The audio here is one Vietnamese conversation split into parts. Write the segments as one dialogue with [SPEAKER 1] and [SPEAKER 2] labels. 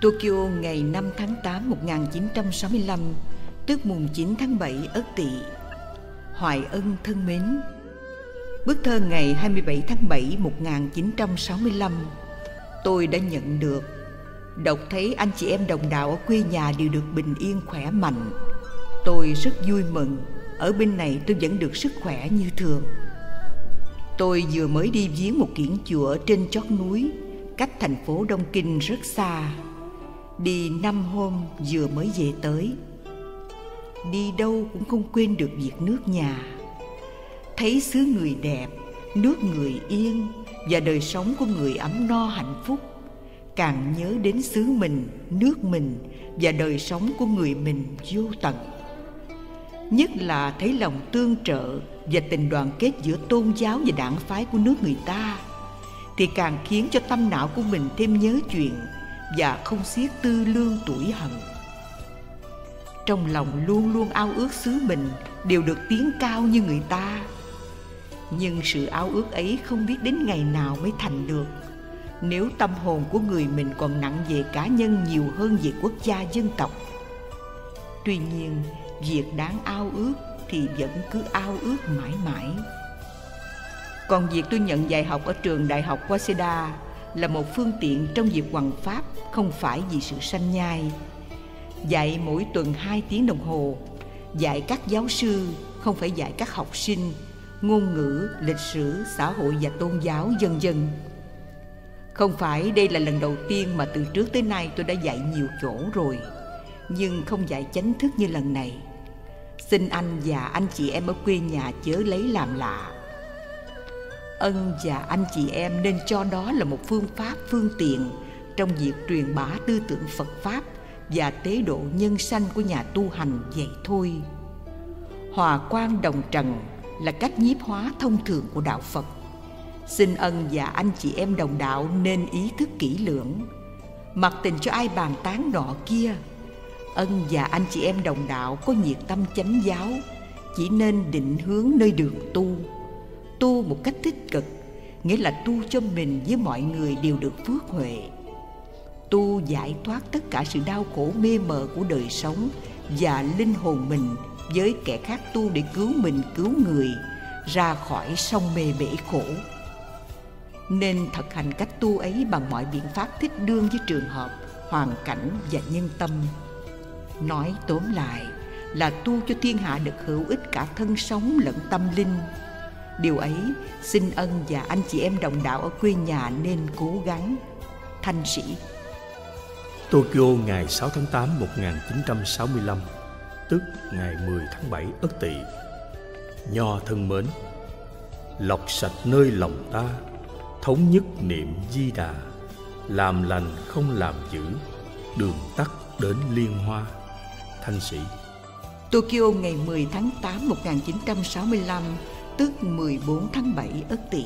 [SPEAKER 1] Tokyo ngày 5 tháng 8 1965 Tức mùng 9 tháng 7 Ất Tỵ. Hoài ân thân mến. Bức thơ ngày 27 tháng 7 1965 Tôi đã nhận được. Đọc thấy anh chị em đồng đạo ở quê nhà đều được bình yên khỏe mạnh. Tôi rất vui mừng, Ở bên này tôi vẫn được sức khỏe như thường. Tôi vừa mới đi viếng một kiển chùa trên chót núi, Cách thành phố Đông Kinh rất xa. Đi năm hôm vừa mới về tới. Đi đâu cũng không quên được việc nước nhà. Thấy xứ người đẹp, nước người yên Và đời sống của người ấm no hạnh phúc Càng nhớ đến xứ mình, nước mình Và đời sống của người mình vô tận. Nhất là thấy lòng tương trợ Và tình đoàn kết giữa tôn giáo và đảng phái của nước người ta Thì càng khiến cho tâm não của mình thêm nhớ chuyện và không xiết tư lương tuổi hận. Trong lòng luôn luôn ao ước xứ mình đều được tiến cao như người ta. Nhưng sự ao ước ấy không biết đến ngày nào mới thành được. Nếu tâm hồn của người mình còn nặng về cá nhân nhiều hơn về quốc gia dân tộc. Tuy nhiên, việc đáng ao ước thì vẫn cứ ao ước mãi mãi. Còn việc tôi nhận dạy học ở trường đại học waseda là một phương tiện trong việc hoằng pháp không phải vì sự sanh nhai. Dạy mỗi tuần hai tiếng đồng hồ, dạy các giáo sư, không phải dạy các học sinh, ngôn ngữ, lịch sử, xã hội và tôn giáo, dân dân. Không phải đây là lần đầu tiên mà từ trước tới nay tôi đã dạy nhiều chỗ rồi, nhưng không dạy chánh thức như lần này. Xin anh và anh chị em ở quê nhà chớ lấy làm lạ ân và anh chị em nên cho đó là một phương pháp, phương tiện trong việc truyền bá tư tưởng phật pháp và tế độ nhân sanh của nhà tu hành vậy thôi. Hòa quan đồng trần là cách nhiếp hóa thông thường của đạo phật. Xin ân và anh chị em đồng đạo nên ý thức kỹ lưỡng. Mặc tình cho ai bàn tán nọ kia, ân và anh chị em đồng đạo có nhiệt tâm chánh giáo, chỉ nên định hướng nơi đường tu tu một cách tích cực, nghĩa là tu cho mình với mọi người đều được phước huệ. Tu giải thoát tất cả sự đau khổ mê mờ của đời sống và linh hồn mình với kẻ khác tu để cứu mình, cứu người, ra khỏi sông mê bể khổ. Nên thực hành cách tu ấy bằng mọi biện pháp thích đương với trường hợp, hoàn cảnh và nhân tâm. Nói tóm lại là tu cho thiên hạ được hữu ích cả thân sống lẫn tâm linh điều ấy xin ân và anh chị em đồng đạo ở quê nhà nên cố gắng. Thanh sĩ.
[SPEAKER 2] Tokyo ngày 6 tháng 8 1965 tức ngày 10 tháng 7 Ất Tỵ. Nho thân mến Lọc sạch nơi lòng ta Thống nhất niệm di đà Làm lành không làm dữ Đường tắt đến liên hoa. Thanh sĩ.
[SPEAKER 1] Tokyo ngày 10 tháng 8 1965 tức 14 tháng 7 Ất Tỵ.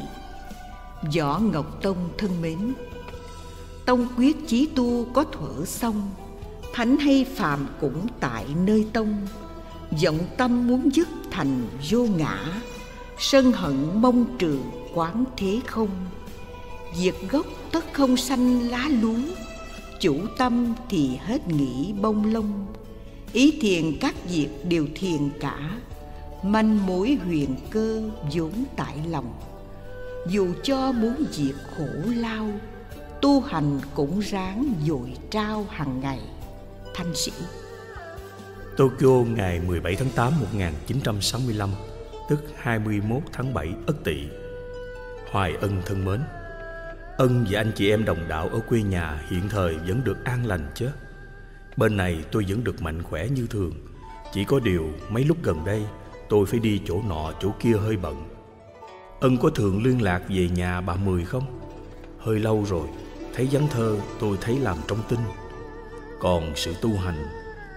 [SPEAKER 1] Võ Ngọc Tông thân mến, Tông quyết chí tu có thuở xong, Thánh hay phàm cũng tại nơi tông, vọng tâm muốn dứt thành vô ngã, Sân hận mong trừ quán thế không, Diệt gốc tất không sanh lá lúa, Chủ tâm thì hết nghĩ bông lông, Ý thiền các việc đều thiền cả, manh mối huyền cơ vốn tại lòng. Dù cho muốn diệt khổ lao, tu hành cũng ráng dội trao hàng ngày. Thanh sĩ.
[SPEAKER 2] Tokyo, ngày 17 tháng 8 1965 tức 21 tháng 7 Ất Tỵ. Hoài ân thân mến, Ân và anh chị em đồng đạo ở quê nhà hiện thời vẫn được an lành chứ. Bên này tôi vẫn được mạnh khỏe như thường, Chỉ có điều mấy lúc gần đây Tôi phải đi chỗ nọ chỗ kia hơi bận. Ân có thường liên lạc về nhà bà Mười không? Hơi lâu rồi, Thấy vắng thơ, tôi thấy làm trong tin. Còn sự tu hành,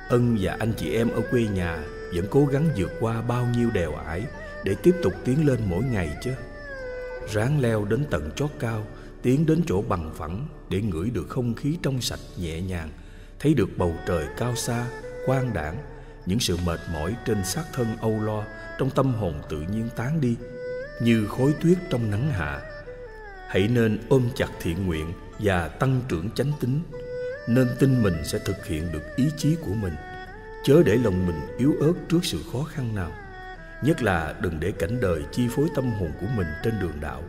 [SPEAKER 2] Ân và anh chị em ở quê nhà Vẫn cố gắng vượt qua bao nhiêu đèo ải Để tiếp tục tiến lên mỗi ngày chứ. Ráng leo đến tận chót cao, Tiến đến chỗ bằng phẳng Để ngửi được không khí trong sạch nhẹ nhàng, Thấy được bầu trời cao xa, Quang đảng những sự mệt mỏi trên xác thân âu lo trong tâm hồn tự nhiên tán đi, như khối tuyết trong nắng hạ. Hãy nên ôm chặt thiện nguyện và tăng trưởng chánh tính, nên tin mình sẽ thực hiện được ý chí của mình. Chớ để lòng mình yếu ớt trước sự khó khăn nào, nhất là đừng để cảnh đời chi phối tâm hồn của mình trên đường đạo.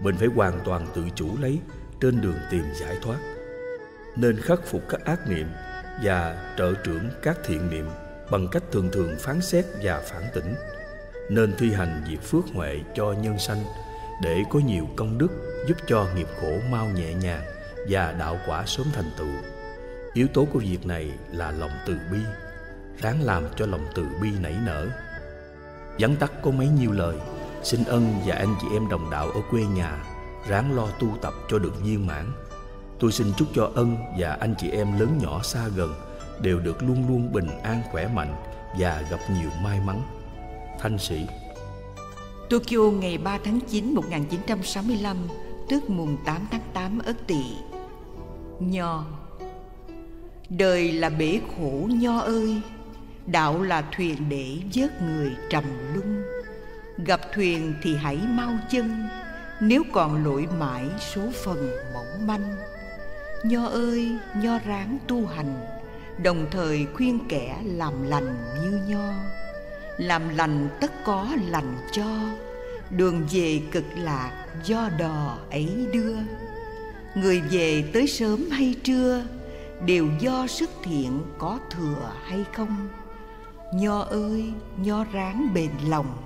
[SPEAKER 2] Mình phải hoàn toàn tự chủ lấy, trên đường tìm giải thoát. Nên khắc phục các ác niệm và trợ trưởng các thiện niệm bằng cách thường thường phán xét và phản tỉnh, nên thi hành việc phước huệ cho nhân sanh để có nhiều công đức giúp cho nghiệp khổ mau nhẹ nhàng và đạo quả sớm thành tựu. Yếu tố của việc này là lòng từ bi, ráng làm cho lòng từ bi nảy nở. Vắn tắt có mấy nhiêu lời, xin ân và anh chị em đồng đạo ở quê nhà ráng lo tu tập cho được viên mãn. Tôi xin chúc cho ân và anh chị em lớn nhỏ xa gần đều được luôn luôn bình an khỏe mạnh và gặp nhiều may mắn. Thanh sĩ.
[SPEAKER 1] Tokyo ngày 3 tháng 9 1965 tức mùng 8 tháng 8 Ất Tỵ Nho. Đời là bể khổ nho ơi. Đạo là thuyền để vớt người trầm luân. Gặp thuyền thì hãy mau chân Nếu còn lội mãi số phần mỏng manh. Nho ơi, nho ráng tu hành Đồng thời khuyên kẻ làm lành như nho. Làm lành tất có lành cho Đường về cực lạc do đò ấy đưa. Người về tới sớm hay trưa Đều do sức thiện có thừa hay không? Nho ơi, nho ráng bền lòng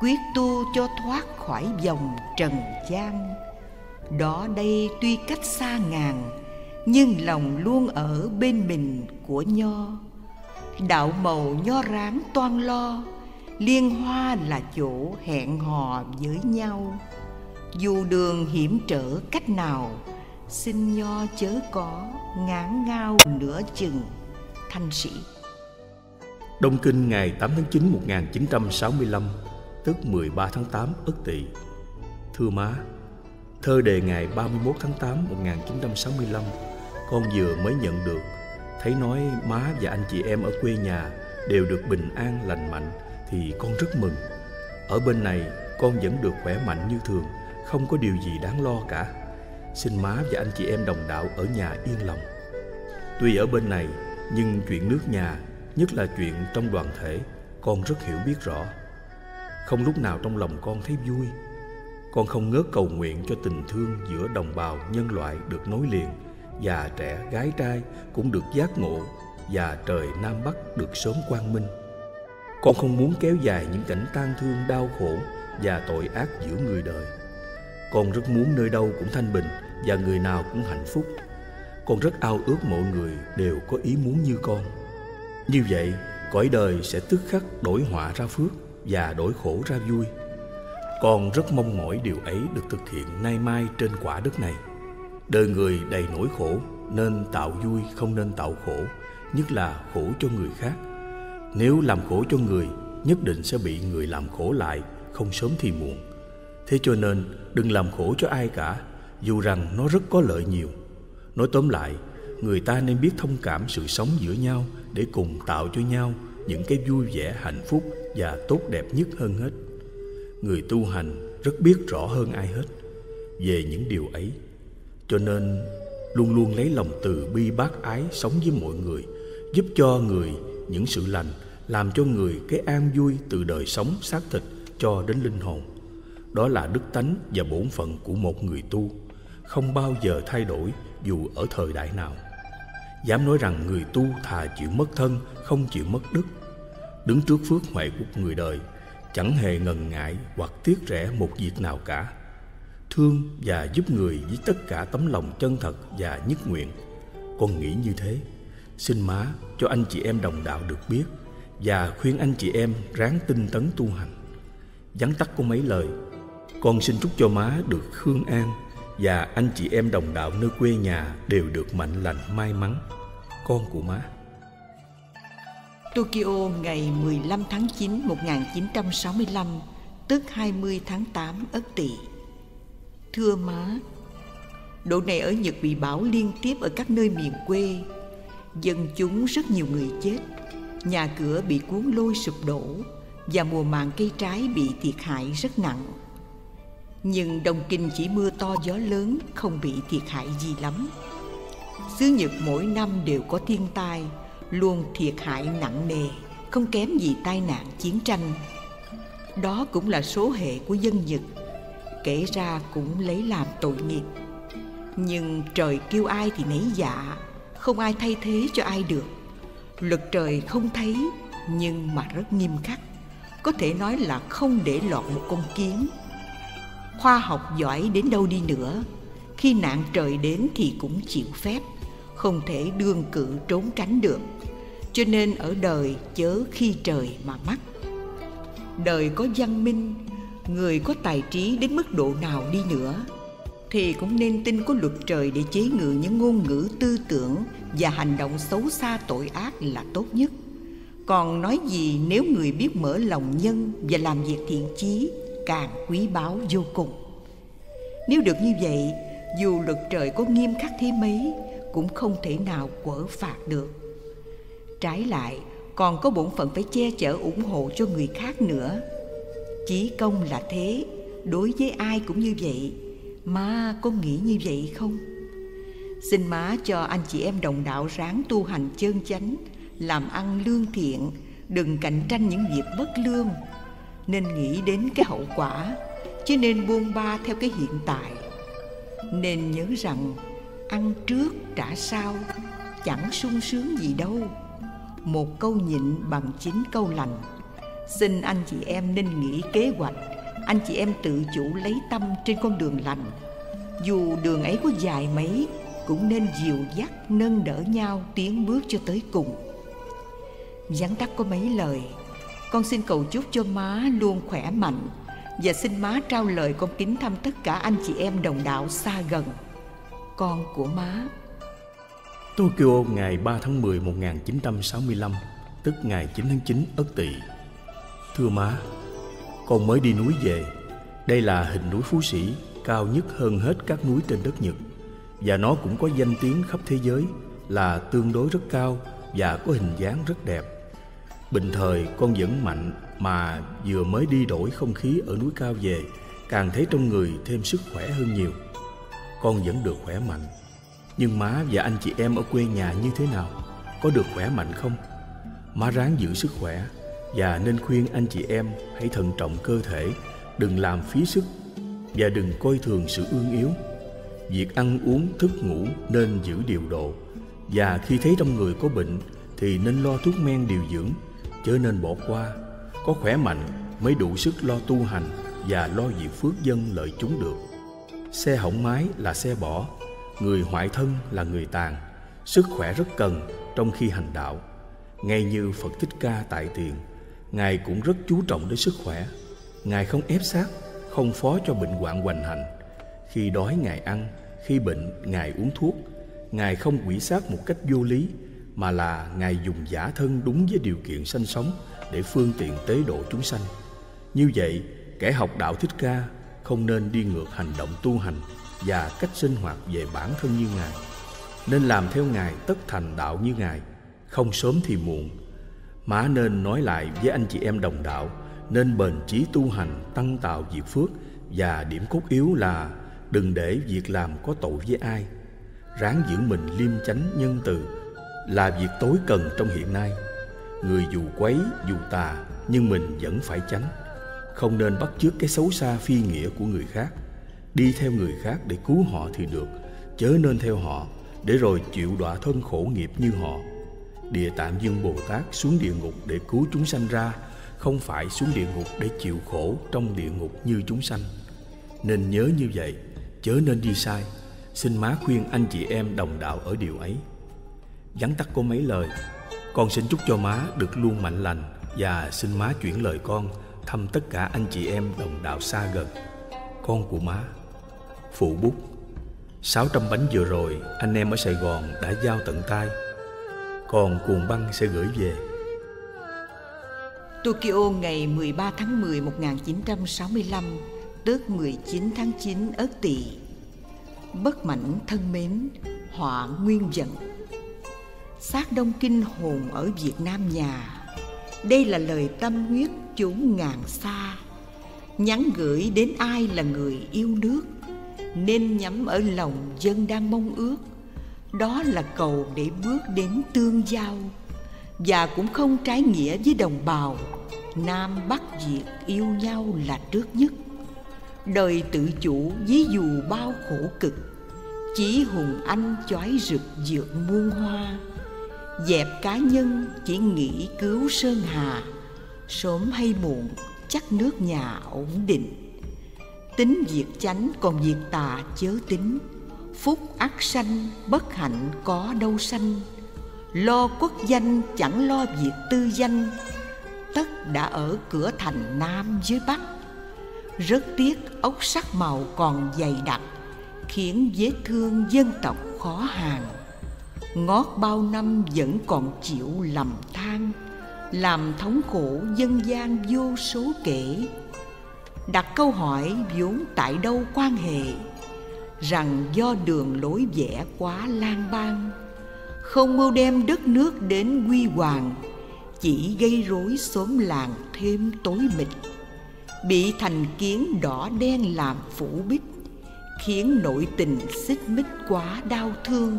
[SPEAKER 1] Quyết tu cho thoát khỏi vòng trần gian. Đó đây tuy cách xa ngàn nhưng lòng luôn ở bên mình của nho. Đạo màu nho ráng toan lo, Liên hoa là chỗ hẹn hò với nhau. Dù đường hiểm trở cách nào, Xin nho chớ có ngán ngao nửa chừng, Thanh sĩ.
[SPEAKER 2] Đông Kinh ngày 8 tháng 9 1965 Tức 13 tháng 8 Ất Tỵ. Thưa má, Thơ đề ngày 31 tháng 8 1965 con vừa mới nhận được, Thấy nói má và anh chị em ở quê nhà Đều được bình an, lành mạnh, Thì con rất mừng. Ở bên này, con vẫn được khỏe mạnh như thường, Không có điều gì đáng lo cả. Xin má và anh chị em đồng đạo ở nhà yên lòng. Tuy ở bên này, Nhưng chuyện nước nhà, Nhất là chuyện trong đoàn thể, Con rất hiểu biết rõ. Không lúc nào trong lòng con thấy vui. Con không ngớt cầu nguyện cho tình thương Giữa đồng bào nhân loại được nối liền. Già trẻ gái trai cũng được giác ngộ Và trời Nam Bắc được sớm quang minh Con không muốn kéo dài những cảnh tang thương đau khổ Và tội ác giữa người đời Con rất muốn nơi đâu cũng thanh bình Và người nào cũng hạnh phúc Con rất ao ước mọi người đều có ý muốn như con như vậy, cõi đời sẽ tức khắc đổi họa ra phước và đổi khổ ra vui. Con rất mong mỏi điều ấy được thực hiện nay mai trên quả đất này. Đời người đầy nỗi khổ nên tạo vui không nên tạo khổ, nhất là khổ cho người khác. Nếu làm khổ cho người, nhất định sẽ bị người làm khổ lại, không sớm thì muộn. Thế cho nên đừng làm khổ cho ai cả, dù rằng nó rất có lợi nhiều. Nói tóm lại, người ta nên biết thông cảm sự sống giữa nhau để cùng tạo cho nhau những cái vui vẻ hạnh phúc và tốt đẹp nhất hơn hết người tu hành rất biết rõ hơn ai hết về những điều ấy cho nên luôn luôn lấy lòng từ bi bác ái sống với mọi người, giúp cho người những sự lành, làm cho người cái an vui từ đời sống xác thịt cho đến linh hồn. Đó là đức tánh và bổn phận của một người tu, không bao giờ thay đổi dù ở thời đại nào. Dám nói rằng người tu thà chịu mất thân, không chịu mất đức. Đứng trước phước huệ của người đời, chẳng hề ngần ngại hoặc tiếc rẻ một việc nào cả thương và giúp người với tất cả tấm lòng chân thật và nhất nguyện. Con nghĩ như thế. Xin má cho anh chị em đồng đạo được biết và khuyên anh chị em ráng tinh tấn tu hành. Vắn tắt có mấy lời, con xin chúc cho má được khương an và anh chị em đồng đạo nơi quê nhà đều được mạnh lành, may mắn. Con của má.
[SPEAKER 1] Tokyo, ngày 15 tháng 9 1965 tức 20 tháng 8 Ất Tỵ. Thưa má. Độ này ở Nhật bị bão liên tiếp ở các nơi miền quê. Dân chúng rất nhiều người chết. Nhà cửa bị cuốn lôi sụp đổ Và mùa màng cây trái bị thiệt hại rất nặng. Nhưng Đông Kinh chỉ mưa to gió lớn Không bị thiệt hại gì lắm. Xứ Nhật mỗi năm đều có thiên tai, luôn thiệt hại nặng nề, không kém gì tai nạn chiến tranh. Đó cũng là số hệ của dân Nhật, kể ra cũng lấy làm tội nghiệp. Nhưng trời kêu ai thì nấy dạ, không ai thay thế cho ai được. Luật trời không thấy nhưng mà rất nghiêm khắc, có thể nói là không để lọt một con kiến. Khoa học giỏi đến đâu đi nữa, khi nạn trời đến thì cũng chịu phép không thể đương cự trốn tránh được cho nên ở đời chớ khi trời mà mắc đời có văn minh người có tài trí đến mức độ nào đi nữa, thì cũng nên tin có luật trời để chế ngự những ngôn ngữ tư tưởng và hành động xấu xa tội ác là tốt nhất. Còn nói gì nếu người biết mở lòng nhân và làm việc thiện chí, càng quý báu vô cùng. Nếu được như vậy, dù luật trời có nghiêm khắc thế mấy, cũng không thể nào quở phạt được. Trái lại, còn có bổn phận phải che chở ủng hộ cho người khác nữa chí công là thế, đối với ai cũng như vậy. Má có nghĩ như vậy không? Xin má cho anh chị em đồng đạo ráng tu hành chân chánh, làm ăn lương thiện, đừng cạnh tranh những việc bất lương. Nên nghĩ đến cái hậu quả, chứ nên buông ba theo cái hiện tại. Nên nhớ rằng, ăn trước trả sau chẳng sung sướng gì đâu. Một câu nhịn bằng chín câu lành xin anh chị em nên nghĩ kế hoạch anh chị em tự chủ lấy tâm trên con đường lành dù đường ấy có dài mấy cũng nên dìu dắt nâng đỡ nhau tiến bước cho tới cùng vắn tắt có mấy lời con xin cầu chúc cho má luôn khỏe mạnh và xin má trao lời con kính thăm tất cả anh chị em đồng đạo xa gần con của má.
[SPEAKER 2] Tokyo ngày 3 tháng 10 1965, tức ngày 9 tháng 9 Ất Tỵ. Thưa má, con mới đi núi về. Đây là hình núi Phú Sĩ, cao nhất hơn hết các núi trên đất Nhật. Và nó cũng có danh tiếng khắp thế giới là tương đối rất cao và có hình dáng rất đẹp. Bình thời con vẫn mạnh mà vừa mới đi đổi không khí ở núi cao về, càng thấy trong người thêm sức khỏe hơn nhiều. Con vẫn được khỏe mạnh. Nhưng má và anh chị em ở quê nhà như thế nào? Có được khỏe mạnh không? Má ráng giữ sức khỏe và nên khuyên anh chị em hãy thận trọng cơ thể, đừng làm phí sức và đừng coi thường sự ương yếu. Việc ăn uống, thức ngủ nên giữ điều độ. Và khi thấy trong người có bệnh thì nên lo thuốc men điều dưỡng, chớ nên bỏ qua. Có khỏe mạnh mới đủ sức lo tu hành và lo việc phước dân lợi chúng được. Xe hỏng mái là xe bỏ. Người hoại thân là người tàn. Sức khỏe rất cần trong khi hành đạo. Ngay như Phật Thích Ca tại tiền Ngài cũng rất chú trọng đến sức khỏe Ngài không ép sát Không phó cho bệnh hoạn hoành hành Khi đói Ngài ăn Khi bệnh Ngài uống thuốc Ngài không quỷ sát một cách vô lý Mà là Ngài dùng giả thân đúng với điều kiện sanh sống Để phương tiện tế độ chúng sanh Như vậy kẻ học đạo Thích Ca không nên đi ngược hành động tu hành và cách sinh hoạt về bản thân như Ngài. Nên làm theo Ngài tất thành đạo như Ngài, không sớm thì muộn. Má nên nói lại với anh chị em đồng đạo, nên bền chí tu hành tăng tạo diệt phước và điểm cốt yếu là đừng để việc làm có tội với ai. Ráng giữ mình liêm chánh nhân từ là việc tối cần trong hiện nay. Người dù quấy, dù tà, nhưng mình vẫn phải tránh không nên bắt chước cái xấu xa phi nghĩa của người khác đi theo người khác để cứu họ thì được chớ nên theo họ để rồi chịu đọa thân khổ nghiệp như họ địa tạng dương bồ tát xuống địa ngục để cứu chúng sanh ra, không phải xuống địa ngục để chịu khổ trong địa ngục như chúng sanh. Nên nhớ như vậy, chớ nên đi sai. Xin má khuyên anh chị em đồng đạo ở điều ấy. Vắn tắt có mấy lời, con xin chúc cho má được luôn mạnh lành và xin má chuyển lời con thăm tất cả anh chị em đồng đạo xa gần. Con của má, Phụ bút 600 bánh vừa rồi anh em ở Sài Gòn đã giao tận tay. Còn cuồng băng sẽ gửi về.
[SPEAKER 1] Tokyo ngày 13 tháng 10 1965 Tức 19 tháng 9 Ất Tỵ Bất mảnh thân mến Họa nguyên giận, Sát đông kinh hồn ở Việt Nam nhà. Đây là lời tâm huyết chốn ngàn xa. Nhắn gửi đến ai là người yêu nước nên nhắm ở lòng dân đang mong ước đó là cầu để bước đến tương giao. Và cũng không trái nghĩa với đồng bào. Nam bắc việt yêu nhau là trước nhất. Đời tự chủ ví dụ bao khổ cực. Chỉ hùng anh chói rực dược muôn hoa. Dẹp cá nhân chỉ nghĩ cứu sơn hà. Sớm hay muộn, chắc nước nhà ổn định. Tính việc chánh còn việc tà chớ tính phúc ắt sanh, bất hạnh có đâu sanh. Lo quốc danh chẳng lo việc tư danh, tất đã ở cửa thành nam dưới bắc. Rất tiếc ốc sắc màu còn dày đặc, khiến vết thương dân tộc khó hàng. Ngót bao năm vẫn còn chịu lầm than, làm thống khổ dân gian vô số kể. Đặt câu hỏi vốn tại đâu quan hệ? Rằng do đường lối vẽ quá lan ban không mưu đem đất nước đến quy hoàng, chỉ gây rối xóm làng thêm tối mịt, bị thành kiến đỏ đen làm phủ bích, khiến nội tình xích mích quá đau thương.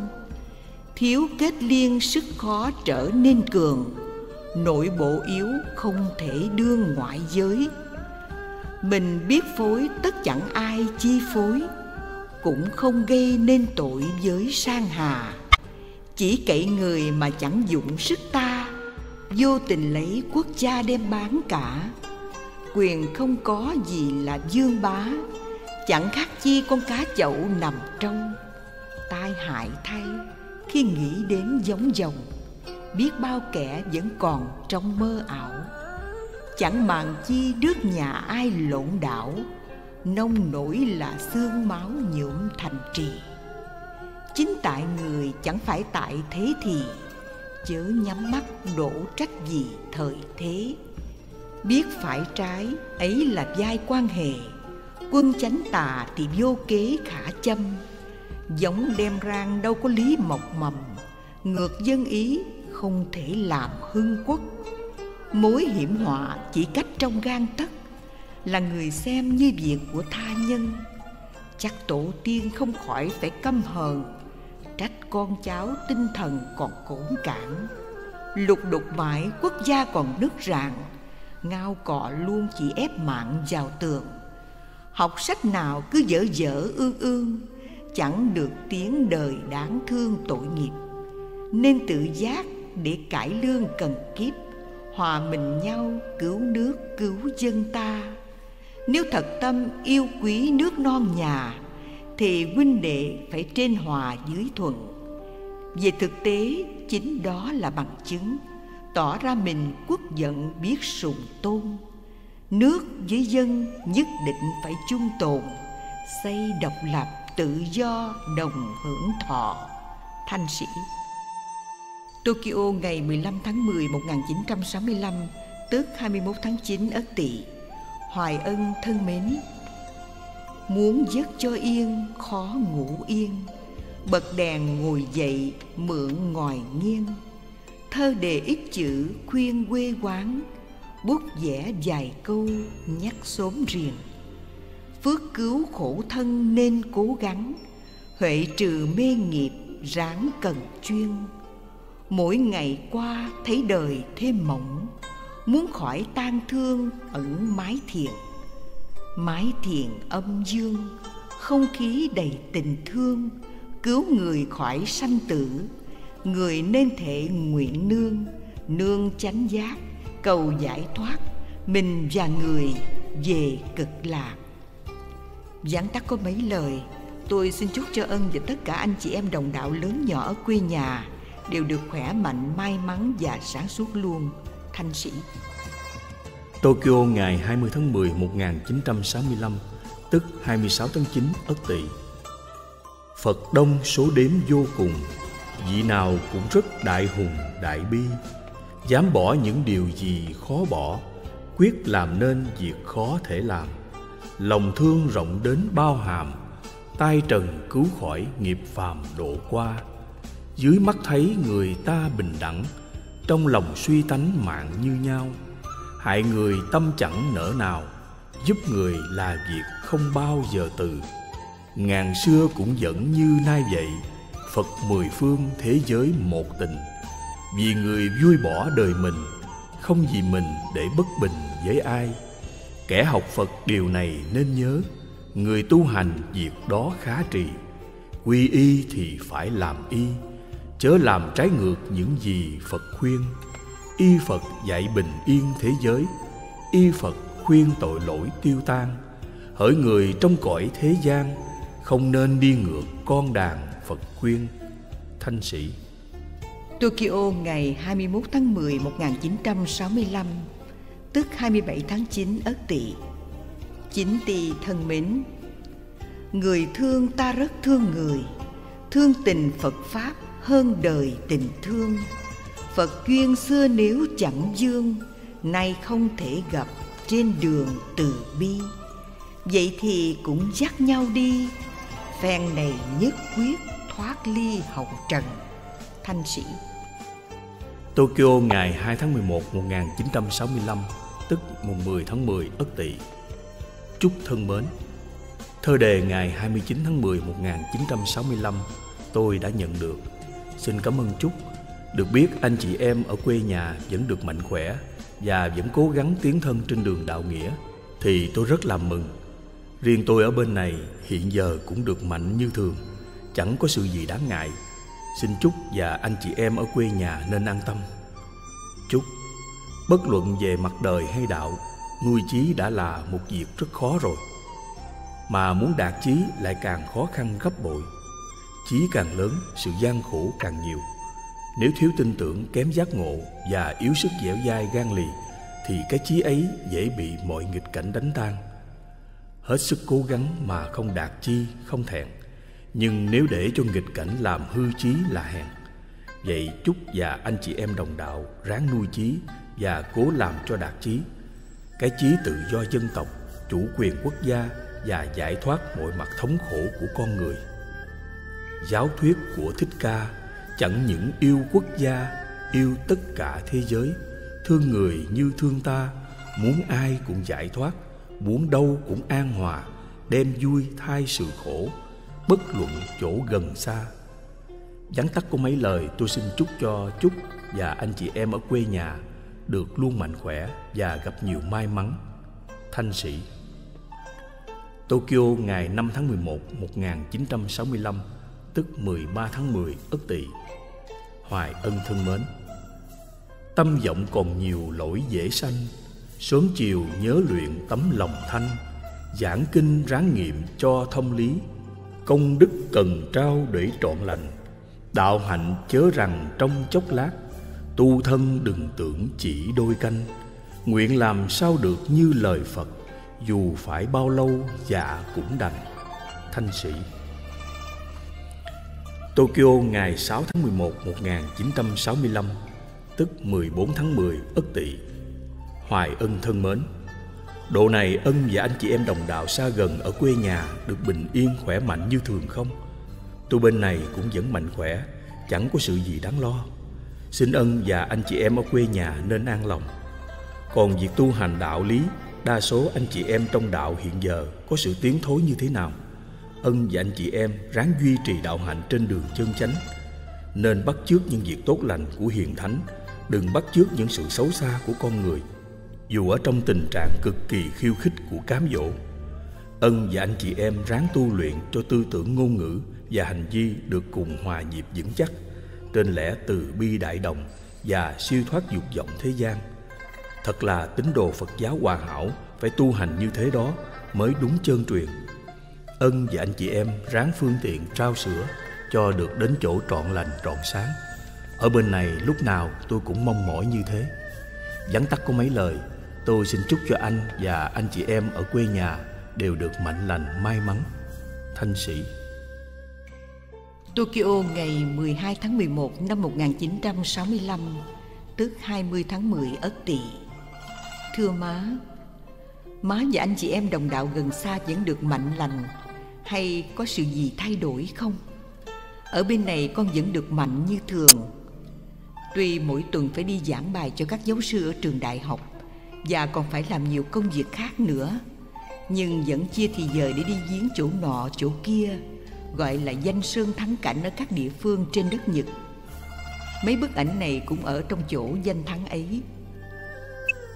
[SPEAKER 1] Thiếu kết liên sức khó trở nên cường, nội bộ yếu không thể đương ngoại giới. Mình biết phối tất chẳng ai chi phối cũng không gây nên tội với sang hà. Chỉ cậy người mà chẳng dụng sức ta, vô tình lấy quốc gia đem bán cả. Quyền không có gì là dương bá, chẳng khác chi con cá chậu nằm trong tai hại thay. Khi nghĩ đến giống dòng, biết bao kẻ vẫn còn trong mơ ảo. Chẳng màng chi nước nhà ai lộn đảo nông nổi là xương máu nhuộm thành trì. Chính tại người chẳng phải tại thế thì, chớ nhắm mắt đổ trách gì thời thế. Biết phải trái, ấy là giai quan hệ. Quân chánh tà thì vô kế khả châm. Giống đem rang đâu có lý mọc mầm. Ngược dân ý, không thể làm hưng quốc. Mối hiểm họa chỉ cách trong gan tất là người xem như việc của tha nhân. Chắc tổ tiên không khỏi phải căm hờn trách con cháu tinh thần còn cổn cản lục đục mãi quốc gia còn nứt rạn, ngao cọ luôn chỉ ép mạng vào tường. Học sách nào cứ dở dở ương ương, chẳng được tiếng đời đáng thương tội nghiệp. Nên tự giác để cải lương cần kiếp, hòa mình nhau cứu nước cứu dân ta nếu thật tâm yêu quý nước non nhà, thì huynh đệ phải trên hòa dưới thuận. Về thực tế, chính đó là bằng chứng, tỏ ra mình quốc giận biết sùng tôn. Nước với dân nhất định phải chung tồn, xây độc lập tự do đồng hưởng thọ. Thanh sĩ. Tokyo ngày 15 tháng 10 1965 tức 21 tháng 9 Ất Tỵ. Hoài ân thân mến, Muốn giấc cho yên, khó ngủ yên. Bật đèn ngồi dậy, mượn ngòi nghiêng. Thơ đề ít chữ, khuyên quê quán. Bút vẽ vài câu, nhắc xóm riền. Phước cứu khổ thân nên cố gắng. Huệ trừ mê nghiệp, ráng cần chuyên. Mỗi ngày qua, thấy đời thêm mỏng Muốn khỏi tan thương ẩn mái thiền. Mái thiền âm dương Không khí đầy tình thương Cứu người khỏi sanh tử. Người nên thể nguyện nương Nương chánh giác Cầu giải thoát Mình và người về cực lạc. Giảng tắt có mấy lời Tôi xin chúc cho ân và tất cả anh chị em đồng đạo lớn nhỏ ở quê nhà đều được khỏe mạnh, may mắn và sáng suốt luôn. Thanh sĩ
[SPEAKER 2] Tokyo ngày 20 tháng 10 1965, tức 26 tháng 9 Ất Tỵ. Phật đông số đếm vô cùng, vị nào cũng rất đại hùng đại bi, dám bỏ những điều gì khó bỏ, quyết làm nên việc khó thể làm. Lòng thương rộng đến bao hàm, tay trần cứu khỏi nghiệp phàm độ qua dưới mắt thấy người ta bình đẳng trong lòng suy tánh mạng như nhau, hại người tâm chẳng nỡ nào, giúp người là việc không bao giờ từ. Ngàn xưa cũng vẫn như nay vậy, Phật mười phương thế giới một tình. Vì người vui bỏ đời mình, Không vì mình để bất bình với ai. Kẻ học Phật điều này nên nhớ, Người tu hành việc đó khá trì. Quy y thì phải làm y Chớ làm trái ngược những gì Phật khuyên. Y Phật dạy bình yên thế giới, Y Phật khuyên tội lỗi tiêu tan. Hỡi người trong cõi thế gian, Không nên đi ngược con đàn Phật khuyên. Thanh sĩ.
[SPEAKER 1] Tokyo, ngày 21 tháng 10 1965 Tức 27 tháng 9 Ất Tỵ. Chính tỳ thân mến, Người thương ta rất thương người, Thương tình Phật Pháp hơn đời tình thương. Phật duyên xưa nếu chẳng dương, Nay không thể gặp trên đường từ bi. Vậy thì cũng dắt nhau đi, Phen này nhất quyết thoát ly hậu trần. Thanh sĩ.
[SPEAKER 2] Tokyo ngày 2 tháng 11 1965 Tức mùng 10 tháng 10 Ất Tỵ. Chúc thân mến, Thơ đề ngày 29 tháng 10 1965 tôi đã nhận được. Xin cảm ơn Trúc. Được biết anh chị em ở quê nhà vẫn được mạnh khỏe và vẫn cố gắng tiến thân trên đường đạo nghĩa thì tôi rất làm mừng. Riêng tôi ở bên này hiện giờ cũng được mạnh như thường, chẳng có sự gì đáng ngại. Xin Trúc và anh chị em ở quê nhà nên an tâm. Trúc, bất luận về mặt đời hay đạo, nuôi chí đã là một việc rất khó rồi mà muốn đạt chí lại càng khó khăn gấp bội chí càng lớn, sự gian khổ càng nhiều. Nếu thiếu tin tưởng, kém giác ngộ và yếu sức dẻo dai gan lì, thì cái chí ấy dễ bị mọi nghịch cảnh đánh tan. Hết sức cố gắng mà không đạt chi, không thẹn nhưng nếu để cho nghịch cảnh làm hư chí là hèn. Vậy chúc và anh chị em đồng đạo ráng nuôi chí và cố làm cho đạt chí. Cái chí tự do dân tộc, chủ quyền quốc gia và giải thoát mọi mặt thống khổ của con người. Giáo thuyết của Thích Ca chẳng những yêu quốc gia, yêu tất cả thế giới, thương người như thương ta, muốn ai cũng giải thoát, muốn đâu cũng an hòa, đem vui thay sự khổ, bất luận chỗ gần xa. Vắn tắt có mấy lời tôi xin chúc cho chúc và anh chị em ở quê nhà được luôn mạnh khỏe và gặp nhiều may mắn. Thanh sĩ Tokyo ngày 5 tháng 11 1965 tức 13 tháng 10 Ất Tỵ Hoài ân thân mến. Tâm vọng còn nhiều lỗi dễ sanh, Sớm chiều nhớ luyện tấm lòng thanh, Giảng kinh ráng nghiệm cho thông lý. Công đức cần trao để trọn lành, Đạo hạnh chớ rằng trong chốc lát. Tu thân đừng tưởng chỉ đôi canh, Nguyện làm sao được như lời Phật, dù phải bao lâu dạ cũng đành. Thanh sĩ. Tokyo ngày 6 tháng 11 1965 tức 14 tháng 10 Ất Tỵ Hoài ân thân mến Độ này ân và anh chị em đồng đạo xa gần ở quê nhà được bình yên khỏe mạnh như thường không? Tôi bên này cũng vẫn mạnh khỏe, chẳng có sự gì đáng lo. Xin ân và anh chị em ở quê nhà nên an lòng. Còn việc tu hành đạo lý Đa số anh chị em trong đạo hiện giờ có sự tiến thối như thế nào? Ân và anh chị em ráng duy trì đạo hạnh trên đường chân chánh. Nên bắt chước những việc tốt lành của hiền thánh, đừng bắt chước những sự xấu xa của con người. Dù ở trong tình trạng cực kỳ khiêu khích của cám dỗ, Ân và anh chị em ráng tu luyện cho tư tưởng ngôn ngữ và hành vi được cùng hòa nhịp vững chắc, trên lẽ từ bi đại đồng và siêu thoát dục vọng thế gian – Thật là tín đồ Phật giáo hòa hảo Phải tu hành như thế đó Mới đúng chân truyền Ân và anh chị em ráng phương tiện trao sữa Cho được đến chỗ trọn lành, trọn sáng. Ở bên này lúc nào tôi cũng mong mỏi như thế. Vắn tắt có mấy lời, Tôi xin chúc cho anh và anh chị em ở quê nhà Đều được mạnh lành, may mắn. Thanh sĩ.
[SPEAKER 1] Tokyo ngày 12 tháng 11 năm 1965 Tức 20 tháng 10 Ất Tỵ. Thưa má Má và anh chị em đồng đạo gần xa vẫn được mạnh lành hay có sự gì thay đổi không? Ở bên này con vẫn được mạnh như thường Tuy mỗi tuần phải đi giảng bài cho các giáo sư ở trường đại học Và còn phải làm nhiều công việc khác nữa, Nhưng vẫn chia thì giờ để đi giếng chỗ nọ, chỗ kia, gọi là danh sơn thắng cảnh ở các địa phương trên đất Nhật. Mấy bức ảnh này cũng ở trong chỗ danh thắng ấy.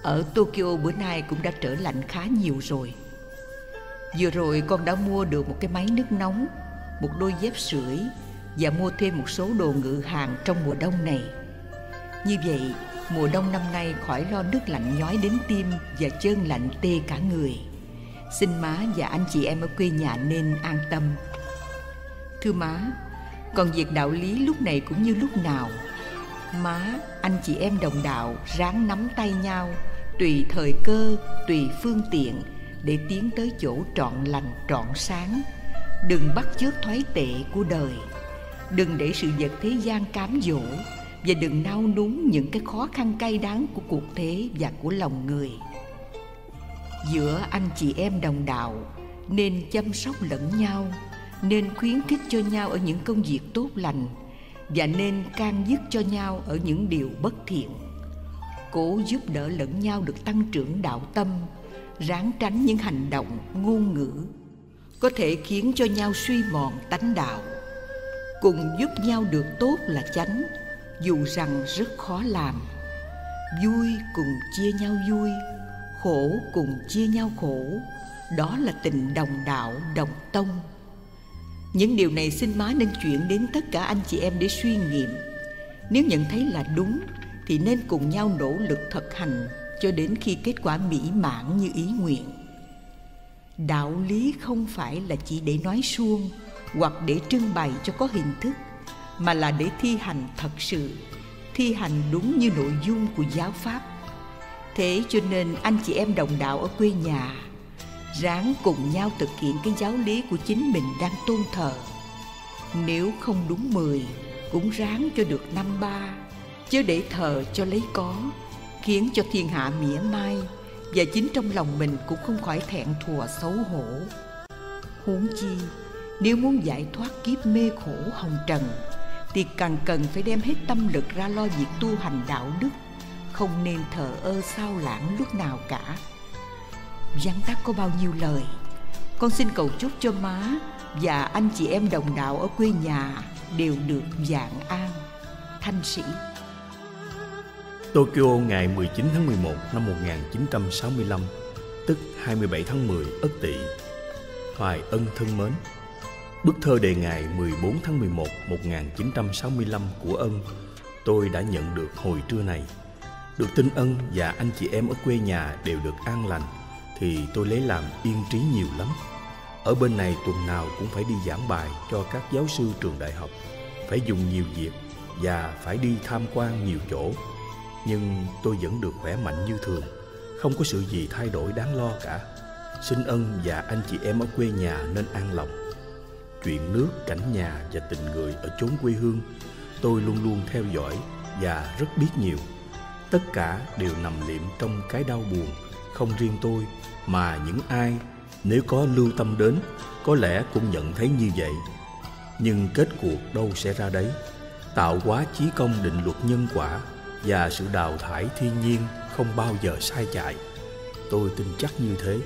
[SPEAKER 1] Ở Tokyo bữa nay cũng đã trở lạnh khá nhiều rồi. Vừa rồi con đã mua được một cái máy nước nóng, một đôi dép sưởi và mua thêm một số đồ ngự hàng trong mùa đông này. Như vậy, mùa đông năm nay khỏi lo nước lạnh nhói đến tim và chân lạnh tê cả người. Xin má và anh chị em ở quê nhà nên an tâm. Thưa má, còn việc đạo lý lúc này cũng như lúc nào. Má, anh chị em đồng đạo ráng nắm tay nhau, tùy thời cơ, tùy phương tiện để tiến tới chỗ trọn lành, trọn sáng. Đừng bắt chước thoái tệ của đời. Đừng để sự vật thế gian cám dỗ và đừng nao núng những cái khó khăn cay đắng của cuộc thế và của lòng người giữa anh chị em đồng đạo, nên chăm sóc lẫn nhau, nên khuyến khích cho nhau ở những công việc tốt lành và nên can dứt cho nhau ở những điều bất thiện cố giúp đỡ lẫn nhau được tăng trưởng đạo tâm ráng tránh những hành động ngôn ngữ có thể khiến cho nhau suy mòn tánh đạo. Cùng giúp nhau được tốt là chánh, dù rằng rất khó làm. Vui cùng chia nhau vui, khổ cùng chia nhau khổ, đó là tình đồng đạo, đồng tông. Những điều này xin má nên chuyển đến tất cả anh chị em để suy nghiệm. Nếu nhận thấy là đúng, thì nên cùng nhau nỗ lực thực hành cho đến khi kết quả mỹ mãn như ý nguyện. Đạo lý không phải là chỉ để nói suông hoặc để trưng bày cho có hình thức, mà là để thi hành thật sự, thi hành đúng như nội dung của giáo pháp. Thế cho nên anh chị em đồng đạo ở quê nhà ráng cùng nhau thực hiện cái giáo lý của chính mình đang tôn thờ. Nếu không đúng mười, cũng ráng cho được năm ba, chứ để thờ cho lấy có khiến cho thiên hạ mỉa mai, và chính trong lòng mình cũng không khỏi thẹn thùa xấu hổ. Huống chi, nếu muốn giải thoát kiếp mê khổ hồng trần, thì càng cần phải đem hết tâm lực ra lo việc tu hành đạo đức, không nên thờ ơ sao lãng lúc nào cả. Vắn tắt có bao nhiêu lời? Con xin cầu chúc cho má và anh chị em đồng đạo ở quê nhà đều được dạng an. Thanh sĩ.
[SPEAKER 2] Tokyo ngày 19 tháng 11 năm 1965 tức 27 tháng 10 Ất Tỵ Hoài ân thân mến Bức thơ đề ngày 14 tháng 11 1965 của ân tôi đã nhận được hồi trưa này. Được tin ân và anh chị em ở quê nhà đều được an lành thì tôi lấy làm yên trí nhiều lắm. Ở bên này tuần nào cũng phải đi giảng bài cho các giáo sư trường đại học, phải dùng nhiều việc và phải đi tham quan nhiều chỗ. Nhưng tôi vẫn được khỏe mạnh như thường, không có sự gì thay đổi đáng lo cả. Xin ân và anh chị em ở quê nhà nên an lòng chuyện nước, cảnh nhà và tình người ở chốn quê hương, tôi luôn luôn theo dõi và rất biết nhiều. Tất cả đều nằm liệm trong cái đau buồn, không riêng tôi mà những ai nếu có lưu tâm đến có lẽ cũng nhận thấy như vậy. Nhưng kết cuộc đâu sẽ ra đấy. Tạo quá chí công định luật nhân quả và sự đào thải thiên nhiên không bao giờ sai chạy. Tôi tin chắc như thế.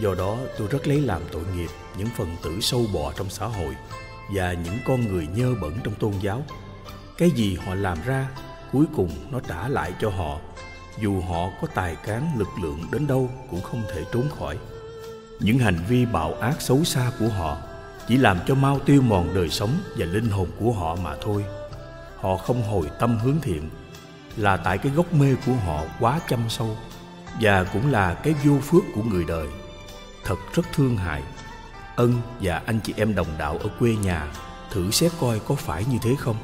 [SPEAKER 2] Do đó tôi rất lấy làm tội nghiệp những phần tử sâu bọ trong xã hội và những con người nhơ bẩn trong tôn giáo. Cái gì họ làm ra, cuối cùng nó trả lại cho họ, dù họ có tài cán lực lượng đến đâu cũng không thể trốn khỏi. Những hành vi bạo ác xấu xa của họ chỉ làm cho mau tiêu mòn đời sống và linh hồn của họ mà thôi. Họ không hồi tâm hướng thiện là tại cái gốc mê của họ quá chăm sâu và cũng là cái vô phước của người đời thật rất thương hại. Ân và anh chị em đồng đạo ở quê nhà thử xét coi có phải như thế không.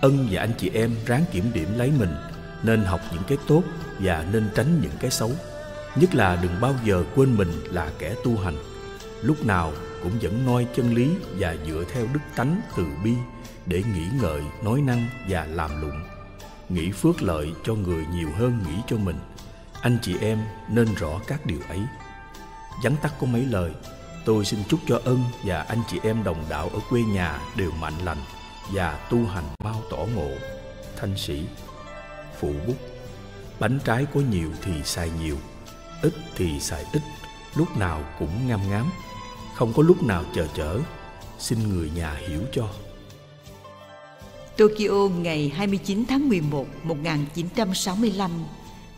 [SPEAKER 2] Ân và anh chị em ráng kiểm điểm lấy mình, nên học những cái tốt và nên tránh những cái xấu. Nhất là đừng bao giờ quên mình là kẻ tu hành. Lúc nào cũng vẫn noi chân lý và dựa theo đức tánh từ bi để nghĩ ngợi, nói năng và làm lụng. Nghĩ phước lợi cho người nhiều hơn nghĩ cho mình. Anh chị em nên rõ các điều ấy vắn tắt có mấy lời, tôi xin chúc cho ân và anh chị em đồng đạo ở quê nhà đều mạnh lành và tu hành bao tỏ ngộ thanh sĩ, phụ bút bánh trái có nhiều thì xài nhiều, ít thì xài ít, lúc nào cũng ngam ngám không có lúc nào chờ chở, xin người nhà hiểu cho.
[SPEAKER 1] Tokyo ngày 29 tháng 11 1965,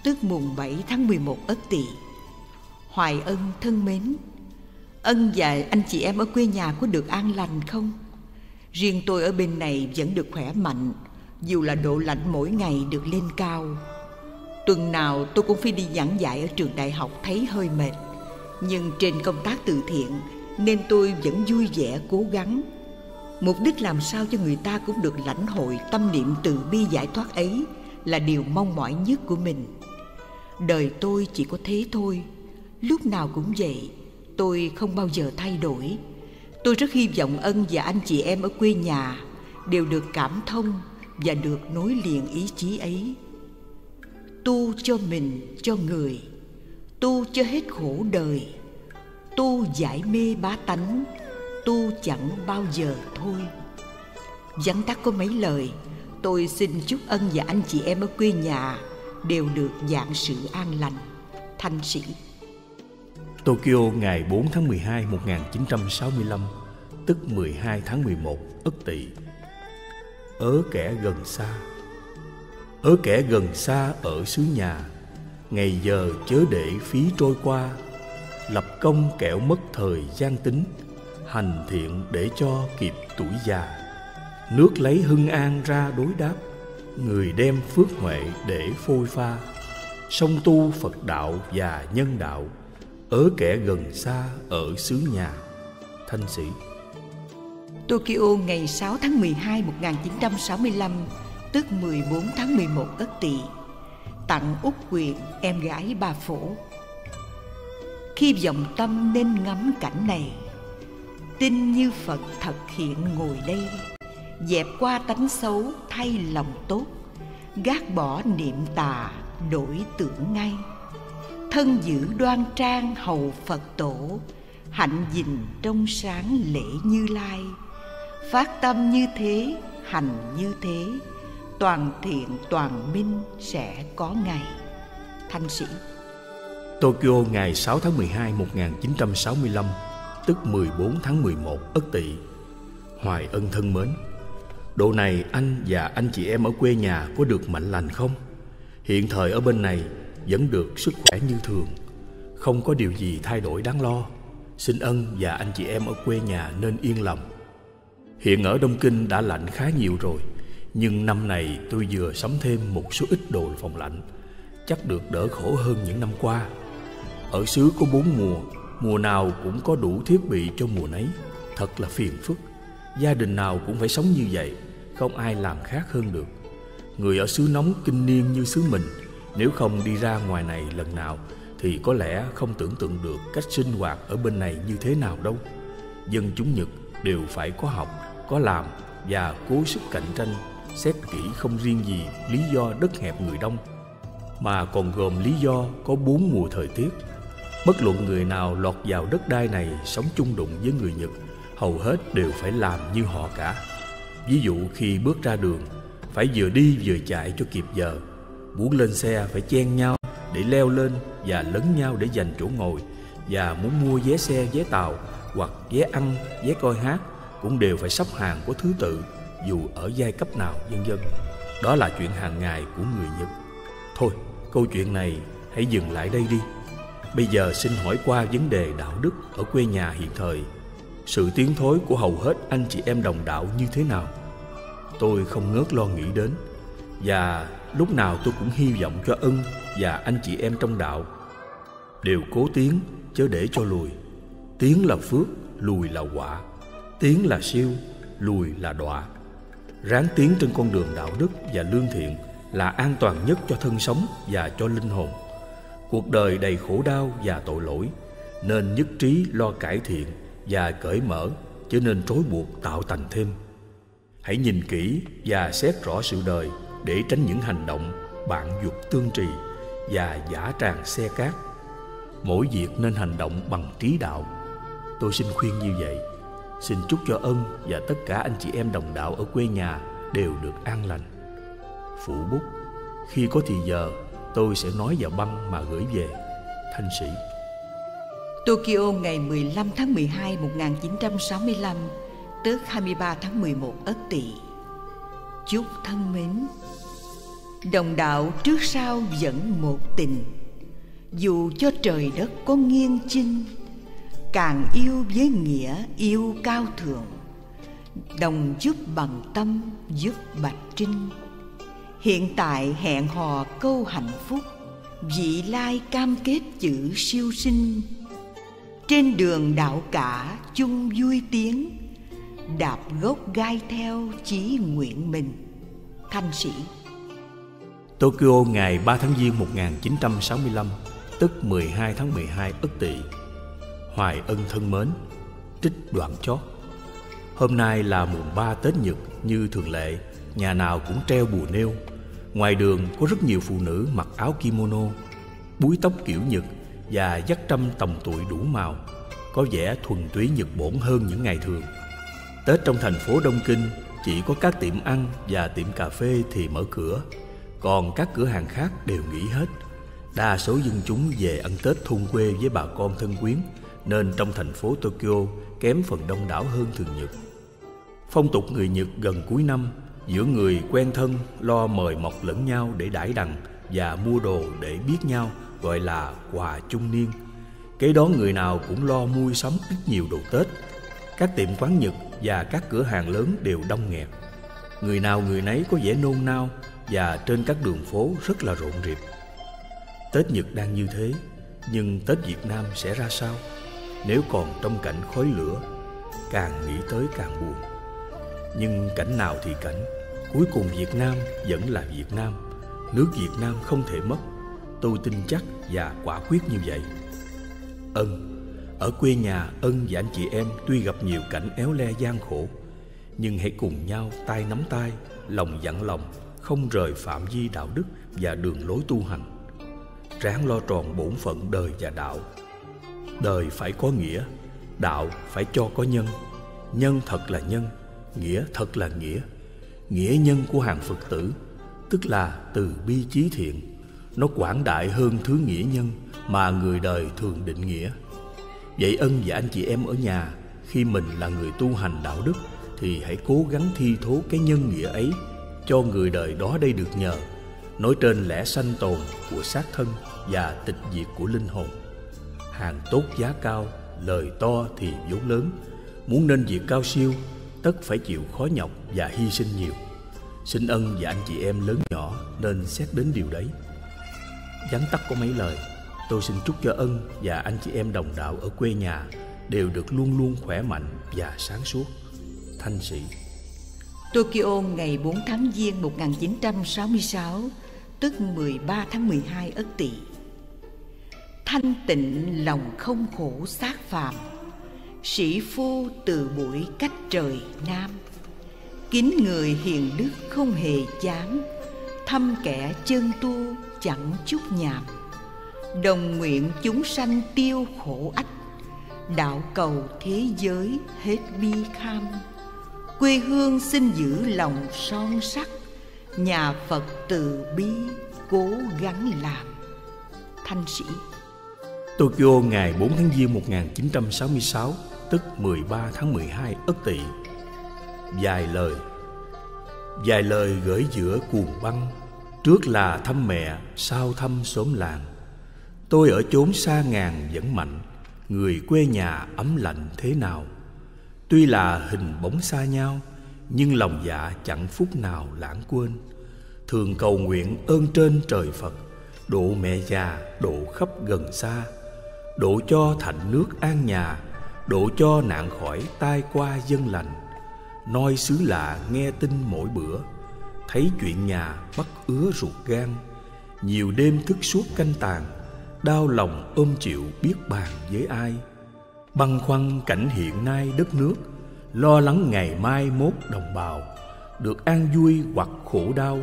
[SPEAKER 1] tức mùng 7 tháng 11 Ất Tỵ. Hoài Ân thân mến, Ân và anh chị em ở quê nhà có được an lành không? Riêng tôi ở bên này vẫn được khỏe mạnh, dù là độ lạnh mỗi ngày được lên cao. Tuần nào tôi cũng phải đi giảng dạy ở trường đại học thấy hơi mệt, nhưng trên công tác từ thiện nên tôi vẫn vui vẻ cố gắng. Mục đích làm sao cho người ta cũng được lãnh hội tâm niệm từ bi giải thoát ấy là điều mong mỏi nhất của mình. Đời tôi chỉ có thế thôi, lúc nào cũng vậy, tôi không bao giờ thay đổi. Tôi rất hy vọng ân và anh chị em ở quê nhà đều được cảm thông và được nối liền ý chí ấy. Tu cho mình, cho người, tu cho hết khổ đời tu giải mê bá tánh tu chẳng bao giờ thôi. Vắn tắt có mấy lời, tôi xin chúc ân và anh chị em ở quê nhà đều được dạng sự an lành. Thanh sĩ.
[SPEAKER 2] Tokyo, ngày 4 tháng 12 1965 tức 12 tháng 11 Ất Tỵ. Ớ kẻ gần xa. Ớ kẻ gần xa ở xứ nhà. Ngày giờ chớ để phí trôi qua, lập công kẻo mất thời gian tính hành thiện để cho kịp tuổi già. Nước lấy hưng an ra đối đáp, người đem phước huệ để phôi pha. Song tu phật đạo và nhân đạo, ở kẻ gần xa ở xứ nhà. Thanh sĩ.
[SPEAKER 1] Tokyo ngày 6 tháng 12 1965 tức 14 tháng 11 Ất Tỵ. Tặng Úc Quyền, em gái bà Phổ. Khi vọng tâm nên ngắm cảnh này tin như phật thật hiện ngồi đây, dẹp qua tánh xấu thay lòng tốt, gác bỏ niệm tà, đổi tưởng ngay. Thân giữ đoan trang hầu phật tổ, hạnh dình trong sáng lễ như lai. Phát tâm như thế, hành như thế, toàn thiện toàn minh sẽ có ngày. Thanh sĩ.
[SPEAKER 2] Tokyo ngày 6 tháng 12 1965 tức 14 tháng 11 Ất Tỵ. Hoài ân thân mến Độ này anh và anh chị em ở quê nhà có được mạnh lành không? Hiện thời ở bên này vẫn được sức khỏe như thường. Không có điều gì thay đổi đáng lo. Xin ân và anh chị em ở quê nhà nên yên lòng. Hiện ở Đông Kinh đã lạnh khá nhiều rồi, Nhưng năm này tôi vừa sắm thêm một số ít đồ phòng lạnh, Chắc được đỡ khổ hơn những năm qua. Ở xứ có bốn mùa Mùa nào cũng có đủ thiết bị cho mùa nấy. Thật là phiền phức. Gia đình nào cũng phải sống như vậy, Không ai làm khác hơn được. Người ở xứ nóng kinh niên như xứ mình, Nếu không đi ra ngoài này lần nào Thì có lẽ không tưởng tượng được Cách sinh hoạt ở bên này như thế nào đâu. Dân chúng Nhật đều phải có học, Có làm Và cố sức cạnh tranh, Xét kỹ không riêng gì lý do đất hẹp người đông, Mà còn gồm lý do có bốn mùa thời tiết. Bất luận người nào lọt vào đất đai này sống chung đụng với người Nhật, hầu hết đều phải làm như họ cả. Ví dụ khi bước ra đường, phải vừa đi vừa chạy cho kịp giờ. Muốn lên xe phải chen nhau để leo lên và lấn nhau để giành chỗ ngồi và muốn mua vé xe, vé tàu hoặc vé ăn, vé coi hát cũng đều phải sắp hàng có thứ tự dù ở giai cấp nào vân vân. Đó là chuyện hàng ngày của người Nhật. Thôi, câu chuyện này hãy dừng lại đây đi. Bây giờ xin hỏi qua vấn đề đạo đức ở quê nhà hiện thời. Sự tiến thối của hầu hết anh chị em đồng đạo như thế nào? Tôi không ngớt lo nghĩ đến. Và lúc nào tôi cũng hy vọng cho ân và anh chị em trong đạo. Đều cố tiến chớ để cho lùi. Tiến là phước, lùi là quả. Tiến là siêu, lùi là đọa. Ráng tiến trên con đường đạo đức và lương thiện Là an toàn nhất cho thân sống và cho linh hồn. Cuộc đời đầy khổ đau và tội lỗi, Nên nhất trí lo cải thiện và cởi mở, Chứ nên trói buộc tạo thành thêm. Hãy nhìn kỹ và xét rõ sự đời Để tránh những hành động bạn dục tương trì Và giả tràng xe cát. Mỗi việc nên hành động bằng trí đạo. Tôi xin khuyên như vậy. Xin chúc cho ân và tất cả anh chị em đồng đạo ở quê nhà đều được an lành. Phụ bút, Khi có thì giờ Tôi sẽ nói vào băng mà gửi về Thanh sĩ
[SPEAKER 1] Tokyo ngày 15 tháng 12 1965 tức 23 tháng 11 Ất Tỵ. Chúc thân mến, đồng đạo trước sau vẫn một tình, dù cho trời đất có nghiêng chinh, càng yêu với nghĩa yêu cao thượng, đồng giúp bằng tâm giúp bạch trinh. Hiện tại hẹn hò câu hạnh phúc, vị lai cam kết chữ siêu sinh. Trên đường đạo cả chung vui tiếng đạp gốc gai theo chí nguyện mình. Thanh sĩ.
[SPEAKER 2] Tokyo ngày 3 tháng Giêng 1965 tức 12 tháng 12 Ất Tỵ. Hoài ân thân mến Trích đoạn chót. Hôm nay là mùng 3 Tết Nhật như thường lệ Nhà nào cũng treo bùa nêu. Ngoài đường có rất nhiều phụ nữ mặc áo kimono, Búi tóc kiểu Nhật và dắt trăm tầm tuổi đủ màu, Có vẻ thuần túy Nhật bổn hơn những ngày thường. Tết trong thành phố Đông Kinh, chỉ có các tiệm ăn và tiệm cà phê thì mở cửa, Còn các cửa hàng khác đều nghỉ hết. Đa số dân chúng về ăn Tết thôn quê với bà con thân quyến, Nên trong thành phố Tokyo kém phần đông đảo hơn thường Nhật. Phong tục người Nhật gần cuối năm Giữa người quen thân lo mời mọc lẫn nhau để đãi đằng Và mua đồ để biết nhau, gọi là quà trung niên. Kế đó người nào cũng lo mua sắm ít nhiều đồ Tết. Các tiệm quán Nhật và các cửa hàng lớn đều đông nghẹt. Người nào người nấy có vẻ nôn nao Và trên các đường phố rất là rộn rịp. Tết Nhật đang như thế, Nhưng Tết Việt Nam sẽ ra sao? Nếu còn trong cảnh khói lửa, Càng nghĩ tới càng buồn. Nhưng cảnh nào thì cảnh, Cuối cùng Việt Nam vẫn là Việt Nam. Nước Việt Nam không thể mất, Tôi tin chắc và quả quyết như vậy. Ân, Ở quê nhà Ân và anh chị em Tuy gặp nhiều cảnh éo le gian khổ, Nhưng hãy cùng nhau tay nắm tay, Lòng dặn lòng, Không rời phạm vi đạo đức Và đường lối tu hành. Ráng lo tròn bổn phận đời và đạo. Đời phải có nghĩa, Đạo phải cho có nhân. Nhân thật là nhân Nghĩa thật là nghĩa. Nghĩa nhân của hàng Phật tử, Tức là từ bi chí thiện, Nó quảng đại hơn thứ nghĩa nhân Mà người đời thường định nghĩa. Vậy ân và anh chị em ở nhà, Khi mình là người tu hành đạo đức, Thì hãy cố gắng thi thố cái nhân nghĩa ấy Cho người đời đó đây được nhờ. Nói trên lẽ sanh tồn của xác thân Và tịch diệt của linh hồn. Hàng tốt giá cao, Lời to thì vốn lớn. Muốn nên việc cao siêu Tất phải chịu khó nhọc và hy sinh nhiều. Xin ân và anh chị em lớn nhỏ Nên xét đến điều đấy. Vắn tắt có mấy lời, Tôi xin chúc cho ân và anh chị em đồng đạo ở quê nhà Đều được luôn luôn khỏe mạnh và sáng suốt. Thanh sĩ.
[SPEAKER 1] Tokyo ngày 4 tháng Giêng 1966 Tức 13 tháng 12 Ất Tỵ. Thanh tịnh lòng không khổ, xác phàm. Sĩ phu từ buổi cách trời nam. Kính người hiền đức không hề chán, Thăm kẻ chân tu chẳng chút nhàm. Đồng nguyện chúng sanh tiêu khổ ách, Đạo cầu thế giới hết bi kham. Quê hương xin giữ lòng son sắc, Nhà Phật từ bi cố gắng làm. Thanh sĩ.
[SPEAKER 2] Tokyo ngày 4 tháng Giêng 1966 Tức 13 tháng 12 Ất Tỵ. Dài lời. Dài lời gửi giữa cuồng băng. Trước là thăm mẹ, Sau thăm xóm làng. Tôi ở chốn xa ngàn vẫn mạnh. Người quê nhà ấm lạnh thế nào? Tuy là hình bóng xa nhau, Nhưng lòng dạ chẳng phút nào lãng quên. Thường cầu nguyện ơn trên trời Phật, Độ mẹ già, độ khắp gần xa, Độ cho thạnh nước an nhà Độ cho nạn khỏi tai qua dân lành. Noi xứ lạ nghe tin mỗi bữa, Thấy chuyện nhà bắt ứa ruột gan. Nhiều đêm thức suốt canh tàn, Đau lòng ôm chịu biết bàn với ai. Băn khoăn cảnh hiện nay đất nước, Lo lắng ngày mai mốt đồng bào. Được an vui hoặc khổ đau,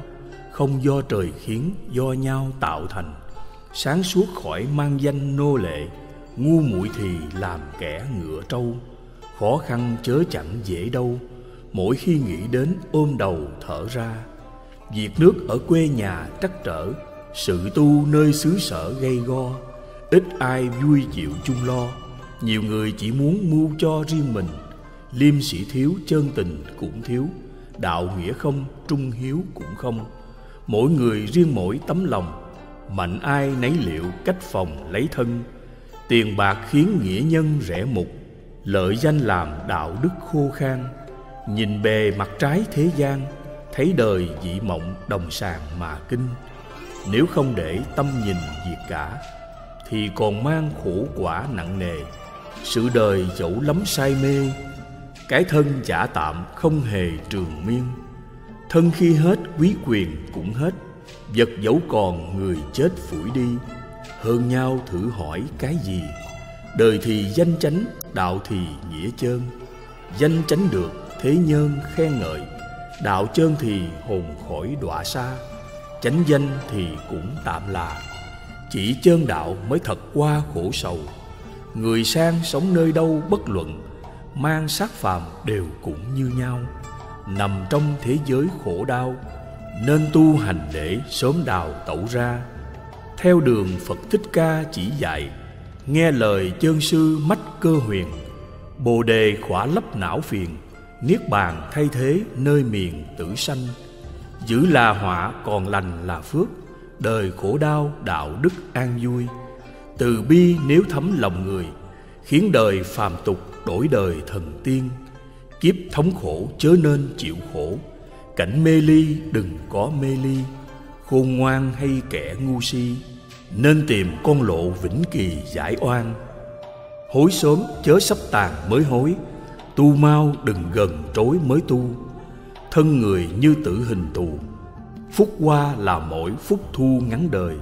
[SPEAKER 2] Không do trời khiến do nhau tạo thành. Sáng suốt khỏi mang danh nô lệ Ngu muội thì làm kẻ ngựa trâu, Khó khăn chớ chẳng dễ đâu. Mỗi khi nghĩ đến ôm đầu thở ra, Việc nước ở quê nhà trắc trở, Sự tu nơi xứ sở gây go, Ít ai vui chịu chung lo. Nhiều người chỉ muốn mưu cho riêng mình, liêm sĩ thiếu, chân tình cũng thiếu, đạo nghĩa không, trung hiếu cũng không. Mỗi người riêng mỗi tấm lòng, mạnh ai nấy liệu cách phòng lấy thân tiền bạc khiến nghĩa nhân rẻ mục, lợi danh làm đạo đức khô khan. Nhìn bề mặt trái thế gian, thấy đời dị mộng đồng sàng mà kinh. Nếu không để tâm nhìn diệt cả, thì còn mang khổ quả nặng nề. Sự đời dẫu lắm say mê, cái thân giả tạm không hề trường miên. Thân khi hết, quý quyền cũng hết, vật dẫu còn người chết phủi đi hơn nhau thử hỏi cái gì? Đời thì danh chánh, đạo thì nghĩa chơn. Danh chánh được, thế nhân khen ngợi. Đạo chơn thì hồn khỏi đọa xa chánh danh thì cũng tạm là. Chỉ chơn đạo mới thật qua khổ sầu. Người sang sống nơi đâu bất luận, mang sát phàm đều cũng như nhau. Nằm trong thế giới khổ đau, nên tu hành để sớm đào tẩu ra theo đường phật thích ca chỉ dạy, nghe lời chân sư mách cơ huyền, bồ đề khỏa lấp não phiền, niết bàn thay thế nơi miền tử sanh. Giữ là họa còn lành là phước, đời khổ đau đạo đức an vui. Từ bi nếu thấm lòng người, khiến đời phàm tục đổi đời thần tiên. Kiếp thống khổ chớ nên chịu khổ, cảnh mê ly đừng có mê ly khôn ngoan hay kẻ ngu si, nên tìm con lộ vĩnh kỳ giải oan. Hối sớm chớ sắp tàn mới hối, tu mau đừng gần trối mới tu. Thân người như tử hình tù phúc qua là mỗi phúc thu ngắn đời.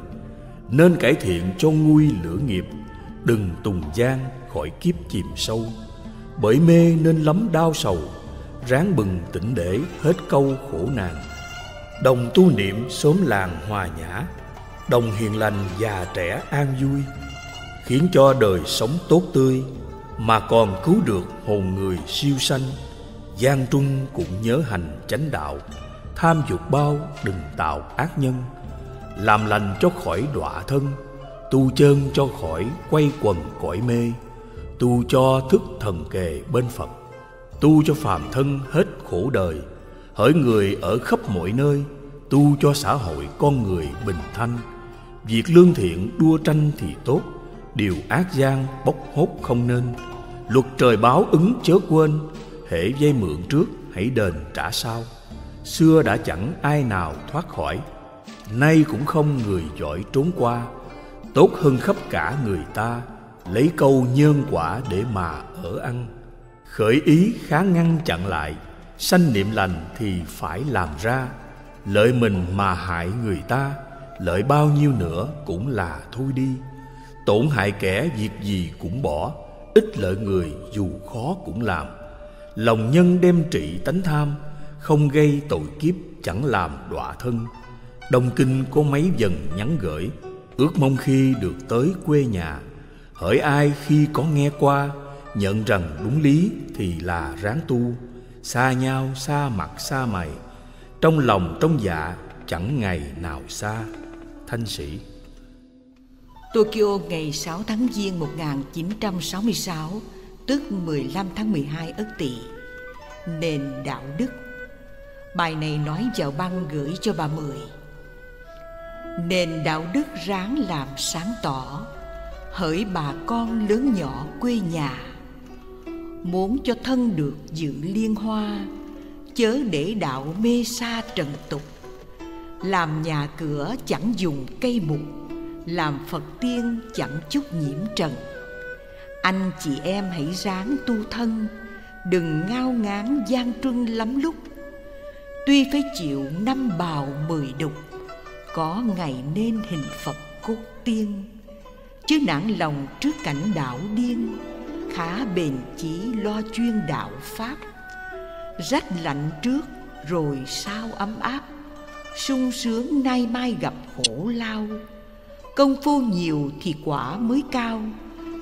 [SPEAKER 2] Nên cải thiện cho nguy lửa nghiệp, đừng tùng gian khỏi kiếp chìm sâu. Bởi mê nên lắm đau sầu, ráng bừng tỉnh để hết câu khổ nạn đồng tu niệm xóm làng hòa nhã, đồng hiền lành già trẻ an vui, khiến cho đời sống tốt tươi mà còn cứu được hồn người siêu sanh, gian trung cũng nhớ hành chánh đạo, tham dục bao đừng tạo ác nhân, làm lành cho khỏi đọa thân, tu chân cho khỏi quay quần cõi mê, tu cho thức thần kề bên phật, tu cho phàm thân hết khổ đời hỡi người ở khắp mọi nơi, tu cho xã hội con người bình thanh. Việc lương thiện đua tranh thì tốt, điều ác gian bốc hốt không nên. Luật trời báo ứng chớ quên, hễ dây mượn trước hãy đền trả sau. Xưa đã chẳng ai nào thoát khỏi, nay cũng không người giỏi trốn qua. Tốt hơn khắp cả người ta, lấy câu nhân quả để mà ở ăn. Khởi ý khá ngăn chặn lại sanh niệm lành thì phải làm ra. Lợi mình mà hại người ta, lợi bao nhiêu nữa cũng là thôi đi. Tổn hại kẻ, việc gì cũng bỏ, ít lợi người dù khó cũng làm. Lòng nhân đem trị tánh tham, không gây tội kiếp chẳng làm đọa thân. Đông kinh có mấy dần nhắn gửi, ước mong khi được tới quê nhà, hỡi ai khi có nghe qua, nhận rằng đúng lý thì là ráng tu xa nhau, xa mặt, xa mày, trong lòng, trong dạ chẳng ngày nào xa. Thanh sĩ.
[SPEAKER 1] Tokyo, ngày 6 tháng Giêng 1966 tức 15 tháng 12 Ất Tỵ. Nền đạo đức. Bài này nói vào băng gửi cho bà Mười. Nền đạo đức ráng làm sáng tỏ, hỡi bà con lớn nhỏ quê nhà muốn cho thân được dự liên hoa, chớ để đạo mê sa trần tục. Làm nhà cửa chẳng dùng cây mục, làm phật tiên chẳng chút nhiễm trần. Anh chị em hãy ráng tu thân, đừng ngao ngán gian truân lắm lúc. Tuy phải chịu năm bào mười đục, có ngày nên hình phật cốt tiên, chứ nản lòng trước cảnh đảo điên khá bền chí lo chuyên đạo pháp. Rách lạnh trước, rồi sao ấm áp. Sung sướng nay mai gặp khổ lao. Công phu nhiều thì quả mới cao.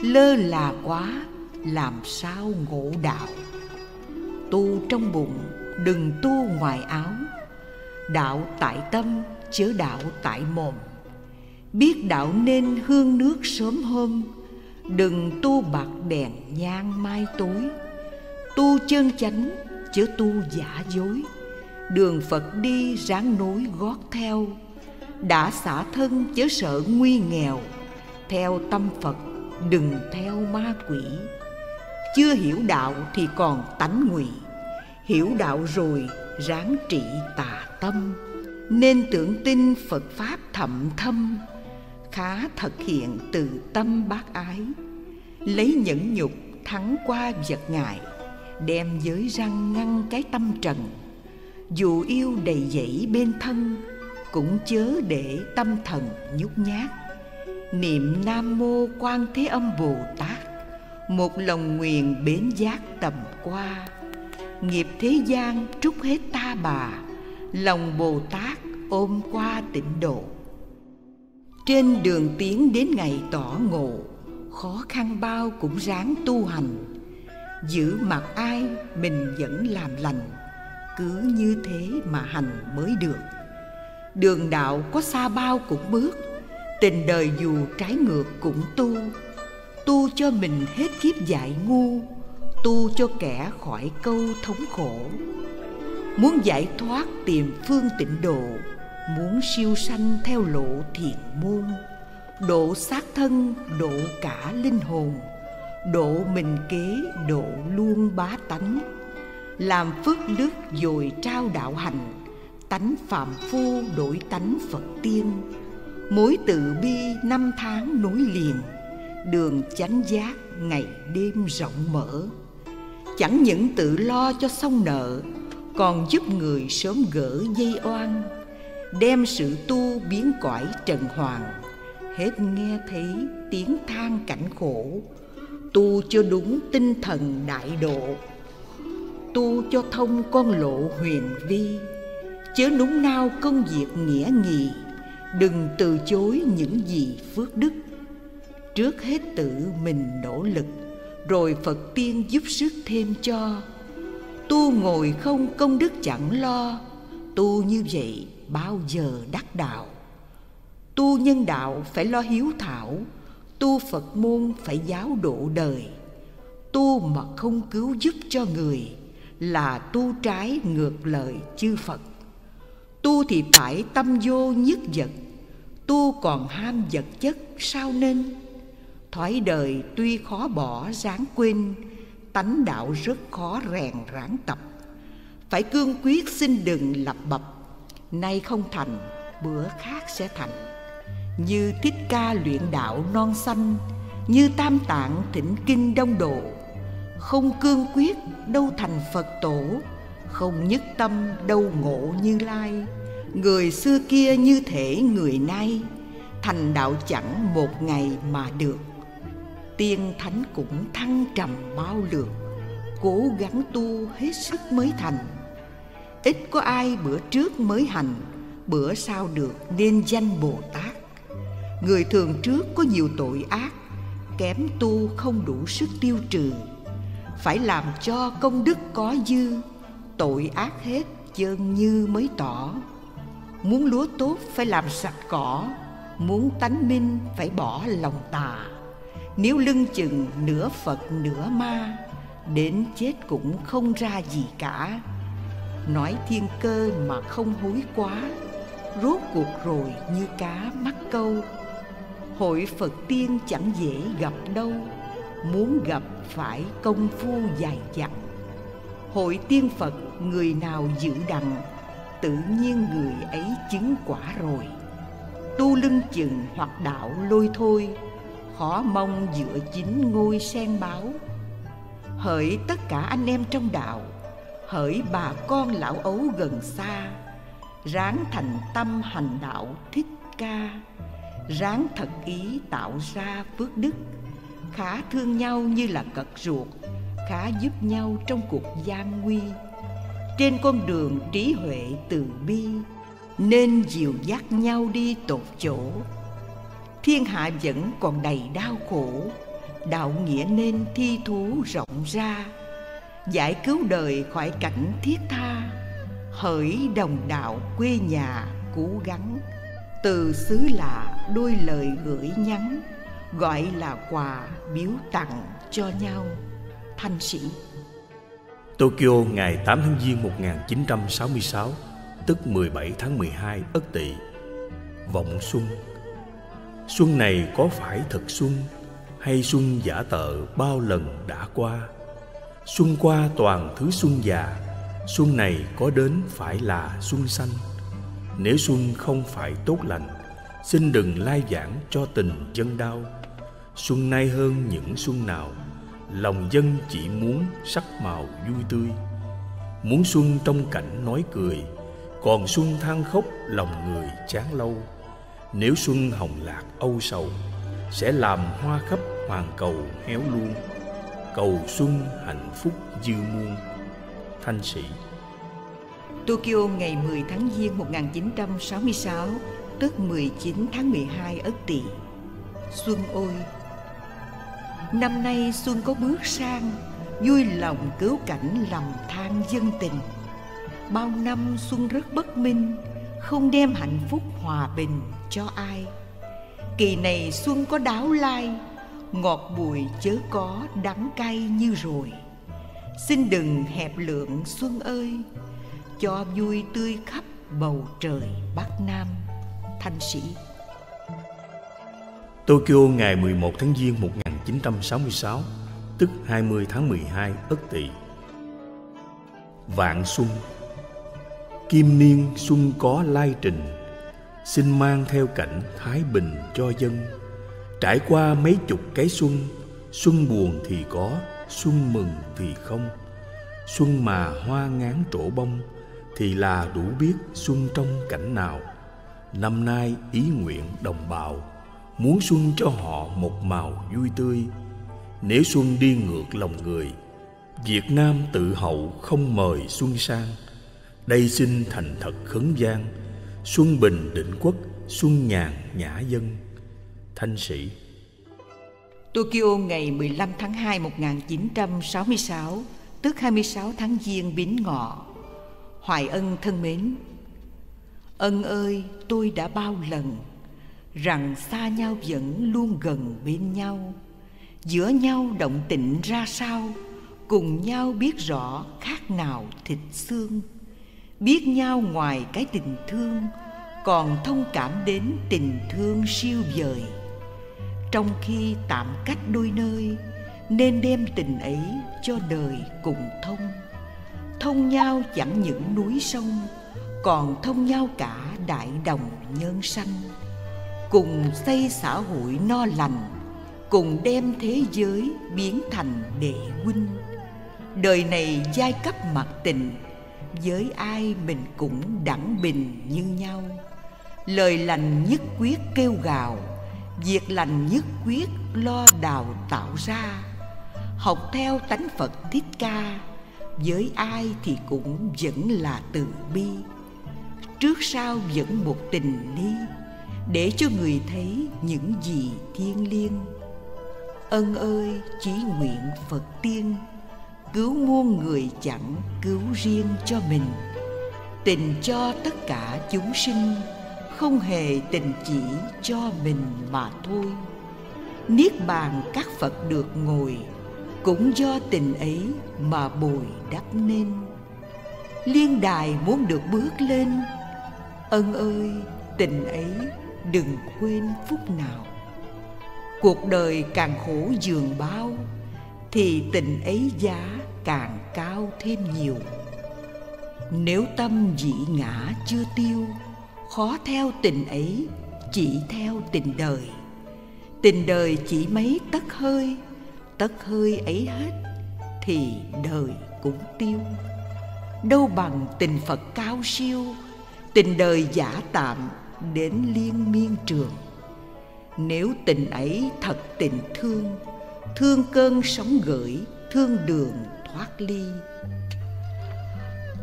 [SPEAKER 1] Lơ là quá, làm sao ngộ đạo? Tu trong bụng, đừng tu ngoài áo. Đạo tại tâm, chớ đạo tại mồm. Biết đạo nên hương nước sớm hôm đừng tu bạc đèn nhang mai tối. Tu chân chánh, chớ tu giả dối. Đường phật đi ráng nối gót theo. Đã xả thân, chớ sợ nguy nghèo. Theo tâm phật, đừng theo ma quỷ. Chưa hiểu đạo thì còn tánh ngụy. Hiểu đạo rồi, ráng trị tà tâm. Nên tưởng tin phật pháp thậm thâm khá thực hiện từ tâm bác ái, lấy nhẫn nhục thắng qua vật ngại đem giới răng ngăn cái tâm trần. Dù yêu đầy dẫy bên thân, cũng chớ để tâm thần nhút nhát. Niệm nam mô quan thế âm bồ tát, một lòng nguyện bến giác tầm qua. Nghiệp thế gian trút hết ta bà, lòng bồ tát ôm qua tịnh độ trên đường tiến đến ngày tỏ ngộ, khó khăn bao cũng ráng tu hành. Giữ mặt ai, mình vẫn làm lành, cứ như thế mà hành mới được. Đường đạo có xa bao cũng bước, tình đời dù trái ngược cũng tu. Tu cho mình hết kiếp dại ngu, tu cho kẻ khỏi câu thống khổ. Muốn giải thoát tìm phương tịnh độ muốn siêu sanh theo lộ thiện môn, độ xác thân, độ cả linh hồn, độ mình kế, độ luôn bá tánh, làm phước đức dồi trao đạo hành tánh phạm phu đổi tánh phật tiên. Mối từ bi năm tháng nối liền, đường chánh giác ngày đêm rộng mở. Chẳng những tự lo cho xong nợ, còn giúp người sớm gỡ dây oan đem sự tu biến cõi trần hoàng. Hết nghe thấy tiếng than cảnh khổ, tu cho đúng tinh thần đại độ. Tu cho thông con lộ huyền vi, chớ núng nao công việc nghĩa nghị, đừng từ chối những gì phước đức. Trước hết tự mình nỗ lực, rồi phật tiên giúp sức thêm cho. Tu ngồi không công đức chẳng lo tu như vậy bao giờ đắc đạo? Tu nhân đạo phải lo hiếu thảo, tu phật môn phải giáo độ đời. Tu mà không cứu giúp cho người là tu trái ngược lời chư phật. Tu thì phải tâm vô nhất vật, tu còn ham vật chất sao nên? Thói đời tuy khó bỏ ráng quên, tánh đạo rất khó rèn ráng tập phải cương quyết xin đừng lập bập. Nay không thành, bữa khác sẽ thành. Như thích ca luyện đạo non xanh, như tam tạng thỉnh kinh đông độ. Không cương quyết, đâu thành phật tổ. Không nhất tâm, đâu ngộ như lai. Người xưa kia như thể người nay, thành đạo chẳng một ngày mà được. Tiên thánh cũng thăng trầm bao lượt, cố gắng tu hết sức mới thành ít có ai bữa trước mới hành, bữa sau được nên danh bồ tát. Người thường trước có nhiều tội ác, kém tu không đủ sức tiêu trừ. Phải làm cho công đức có dư, tội ác hết chơn như mới tỏ. Muốn lúa tốt phải làm sạch cỏ, muốn tánh minh phải bỏ lòng tà. Nếu lưng chừng nửa phật nửa ma, đến chết cũng không ra gì cả nói thiên cơ mà không hối quá, rốt cuộc rồi như cá mắc câu. Hội phật tiên chẳng dễ gặp đâu, muốn gặp phải công phu dài dặn. Hội tiên phật, người nào giữ đặng tự nhiên người ấy chứng quả rồi. Tu lưng chừng hoặc đạo lôi thôi, khó mong dựa chính ngôi sen báo. Hỡi tất cả anh em trong đạo hỡi bà con lão ấu gần xa. Ráng thành tâm hành đạo thích ca. Ráng thật ý tạo ra phước đức. Khá thương nhau như là cật ruột, khá giúp nhau trong cuộc gian nguy. Trên con đường trí huệ từ bi, nên dìu dắt nhau đi tột chỗ. Thiên hạ vẫn còn đầy đau khổ, đạo nghĩa nên thi thú rộng ra giải cứu đời khỏi cảnh thiết tha, hỡi đồng đạo quê nhà cố gắng từ xứ lạ đôi lời gửi nhắn, gọi là quà biếu tặng cho nhau. Thanh sĩ.
[SPEAKER 2] Tokyo, ngày 8 tháng Giêng 1966 tức 17 tháng 12 Ất Tỵ Vọng Xuân. Xuân này có phải thật xuân hay xuân giả tợ bao lần đã qua? Xuân qua toàn thứ xuân già, Xuân này có đến phải là xuân xanh. Nếu xuân không phải tốt lành, Xin đừng lai giảng cho tình dân đau. Xuân nay hơn những xuân nào, Lòng dân chỉ muốn sắc màu vui tươi. Muốn xuân trong cảnh nói cười, Còn xuân than khóc lòng người chán lâu Nếu xuân hồng lạc âu sầu, Sẽ làm hoa khắp hoàng cầu héo luôn. Cầu xuân hạnh phúc dư muôn. Thanh sĩ.
[SPEAKER 1] Tokyo ngày 10 tháng Giêng 1966 Tức 19 tháng 12 Ất Tỵ. Xuân ôi, Năm nay xuân có bước sang, Vui lòng cứu cảnh lầm than dân tình. Bao năm xuân rất bất minh, Không đem hạnh phúc hòa bình cho ai. Kỳ này xuân có đáo lai Ngọt bùi chớ có đắng cay như rồi Xin đừng hẹp lượng xuân ơi, Cho vui tươi khắp bầu trời Bắc Nam. Thanh sĩ.
[SPEAKER 2] Tokyo ngày 11 tháng Giêng 1966 Tức 20 tháng 12 Ất Tỵ. Vạn Xuân. Kim niên xuân có lai trình, Xin mang theo cảnh thái bình cho dân. Trải qua mấy chục cái xuân Xuân buồn thì có, Xuân mừng thì không. Xuân mà hoa ngán trổ bông Thì là đủ biết xuân trong cảnh nào. Năm nay ý nguyện đồng bào, Muốn xuân cho họ một màu vui tươi. Nếu xuân đi ngược lòng người, Việt Nam tự hậu không mời xuân sang. Đây xin thành thật khấn gian, Xuân bình định quốc, Xuân nhàn nhã dân. Thanh sĩ.
[SPEAKER 1] Tokyo ngày 15 tháng 2 1966 Tức 26 tháng Giêng Bính Ngọ. Hoài ân thân mến, Ân ơi, tôi đã bao lần Rằng xa nhau vẫn luôn gần bên nhau. Giữa nhau động tịnh ra sao, Cùng nhau biết rõ khác nào thịt xương. Biết nhau ngoài cái tình thương, Còn thông cảm đến tình thương siêu vời. Trong khi tạm cách đôi nơi, Nên đem tình ấy cho đời cùng thông. Thông nhau chẳng những núi sông, còn thông nhau cả đại đồng nhân sanh. Cùng xây xã hội no lành, cùng đem thế giới biến thành đệ huynh. Đời này giai cấp mặt tình, với ai mình cũng đẳng bình như nhau. Lời lành nhất quyết kêu gào việc lành nhất quyết lo đào tạo ra. Học theo tánh phật thích ca, với ai thì cũng vẫn là từ bi. Trước sau vẫn một tình ni để cho người thấy những gì thiêng liêng. Ân ơi, chỉ nguyện phật tiên, cứu muôn người chẳng cứu riêng cho mình. Tình cho tất cả chúng sinh không hề tình chỉ cho mình mà thôi. Niết bàn các phật được ngồi, cũng do tình ấy mà bồi đắp nên. Liên đài muốn được bước lên, ân ơi, tình ấy đừng quên phút nào. Cuộc đời càng khổ dường bao, thì tình ấy giá càng cao thêm nhiều. Nếu tâm dị ngã chưa tiêu khó theo tình ấy, chỉ theo tình đời. Tình đời chỉ mấy tấc hơi tấc hơi ấy hết thì đời cũng tiêu. Đâu bằng tình phật cao siêu, tình đời giả tạm đến liên miên trường. Nếu tình ấy thật tình thương thương cơn sóng gửi, thương đường thoát ly.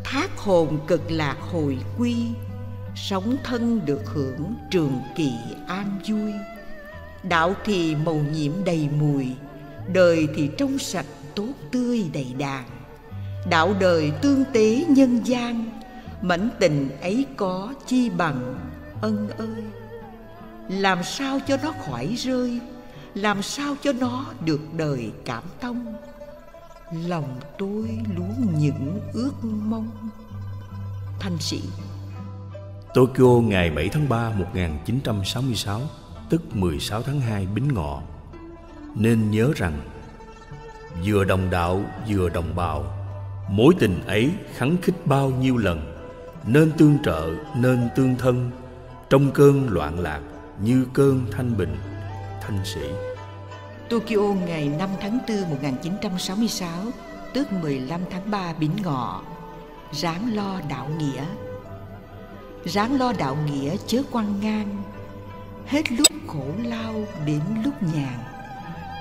[SPEAKER 1] Thác hồn cực lạc hồi quy sống thân được hưởng trường kỳ an vui. Đạo thì màu nhiệm đầy mùi, đời thì trong sạch tốt tươi đầy đàn. Đạo đời tương tế nhân gian mẫn tình ấy có chi bằng ân ơi. Làm sao cho nó khỏi rơi, làm sao cho nó được đời cảm thông? Lòng tôi luôn những ước mong. Thanh sĩ.
[SPEAKER 2] Tokyo ngày 7 tháng 3 1966 tức 16 tháng 2 Bính Ngọ. Nên nhớ rằng, vừa đồng đạo vừa đồng bào, mối tình ấy khắng khích bao nhiêu lần, nên tương trợ, nên tương thân, trong cơn loạn lạc như cơn thanh bình, thanh sĩ.
[SPEAKER 1] Tokyo ngày 5 tháng 4 1966 tức 15 tháng 3 Bính Ngọ. Ráng lo đạo nghĩa ráng lo đạo nghĩa chớ quan ngang. Hết lúc khổ lao đến lúc nhàn.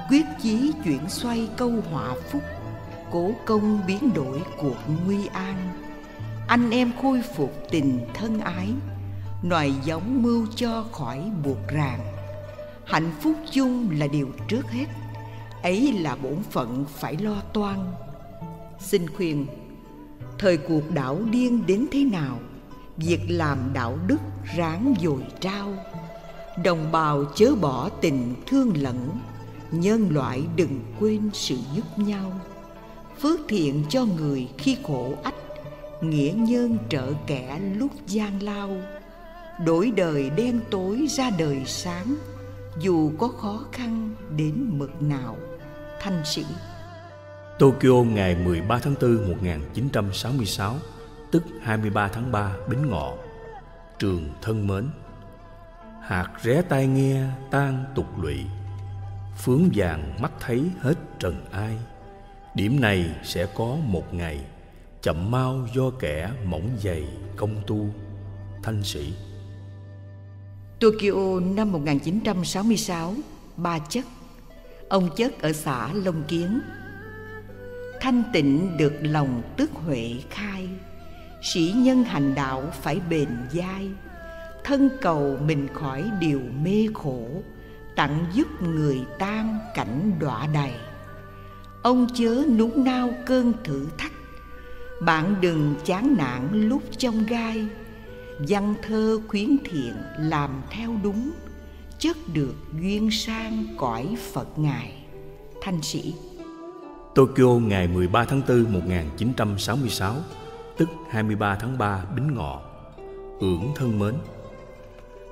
[SPEAKER 1] Quyết chí chuyển xoay câu họa phúc, cố công biến đổi cuộc nguy an. Anh em khôi phục tình thân ái, nòi giống mưu cho khỏi buộc ràng. Hạnh phúc chung là điều trước hết, ấy là bổn phận phải lo toan. Xin khuyên, thời cuộc đảo điên đến thế nào? Việc làm đạo đức ráng dồi trao. Đồng bào chớ bỏ tình thương lẫn, nhân loại đừng quên sự giúp nhau. Phước thiện cho người khi khổ ách, nghĩa nhân trợ kẻ lúc gian lao. Đổi đời đen tối ra đời sáng, dù có khó khăn đến mực nào, thanh sĩ.
[SPEAKER 2] Tokyo ngày 13 tháng 4 1966 tức 23 tháng 3 Bính Ngọ, Trường thân mến, Hạt ré tai nghe tan tục lụy, Phướng vàng mắt thấy hết trần ai. Điểm này sẽ có một ngày, Chậm mau do kẻ mỏng dày công tu, Thanh sĩ.
[SPEAKER 1] Tokyo năm 1966 Ba chất. Ông chất ở xã Long Kiến. Thanh tịnh được lòng tức huệ khai. Sĩ nhân hành đạo phải bền dai, Thân cầu mình khỏi điều mê khổ, Tặng giúp người tan cảnh đọa đầy Ông chớ núng nao cơn thử thách, Bạn đừng chán nản lúc trong gai. Văn thơ khuyến thiện làm theo đúng, Chất được duyên sang cõi Phật Ngài. Thanh sĩ.
[SPEAKER 2] Tokyo ngày 13 tháng 4 1966 tức 23 tháng 3 Bính Ngọ ưởng thân mến.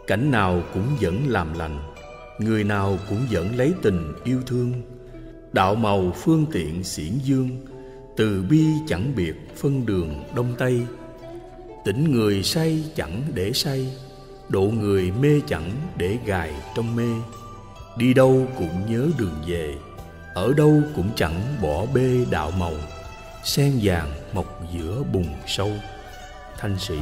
[SPEAKER 2] Cảnh nào cũng vẫn làm lành, Người nào cũng vẫn lấy tình yêu thương. Đạo màu phương tiện xiển dương, Từ bi chẳng biệt phân đường đông tây. Tỉnh người say chẳng để say, Độ người mê chẳng để gài trong mê. Đi đâu cũng nhớ đường về, Ở đâu cũng chẳng bỏ bê đạo màu. Sen vàng mọc giữa bùn sâu. Thanh sĩ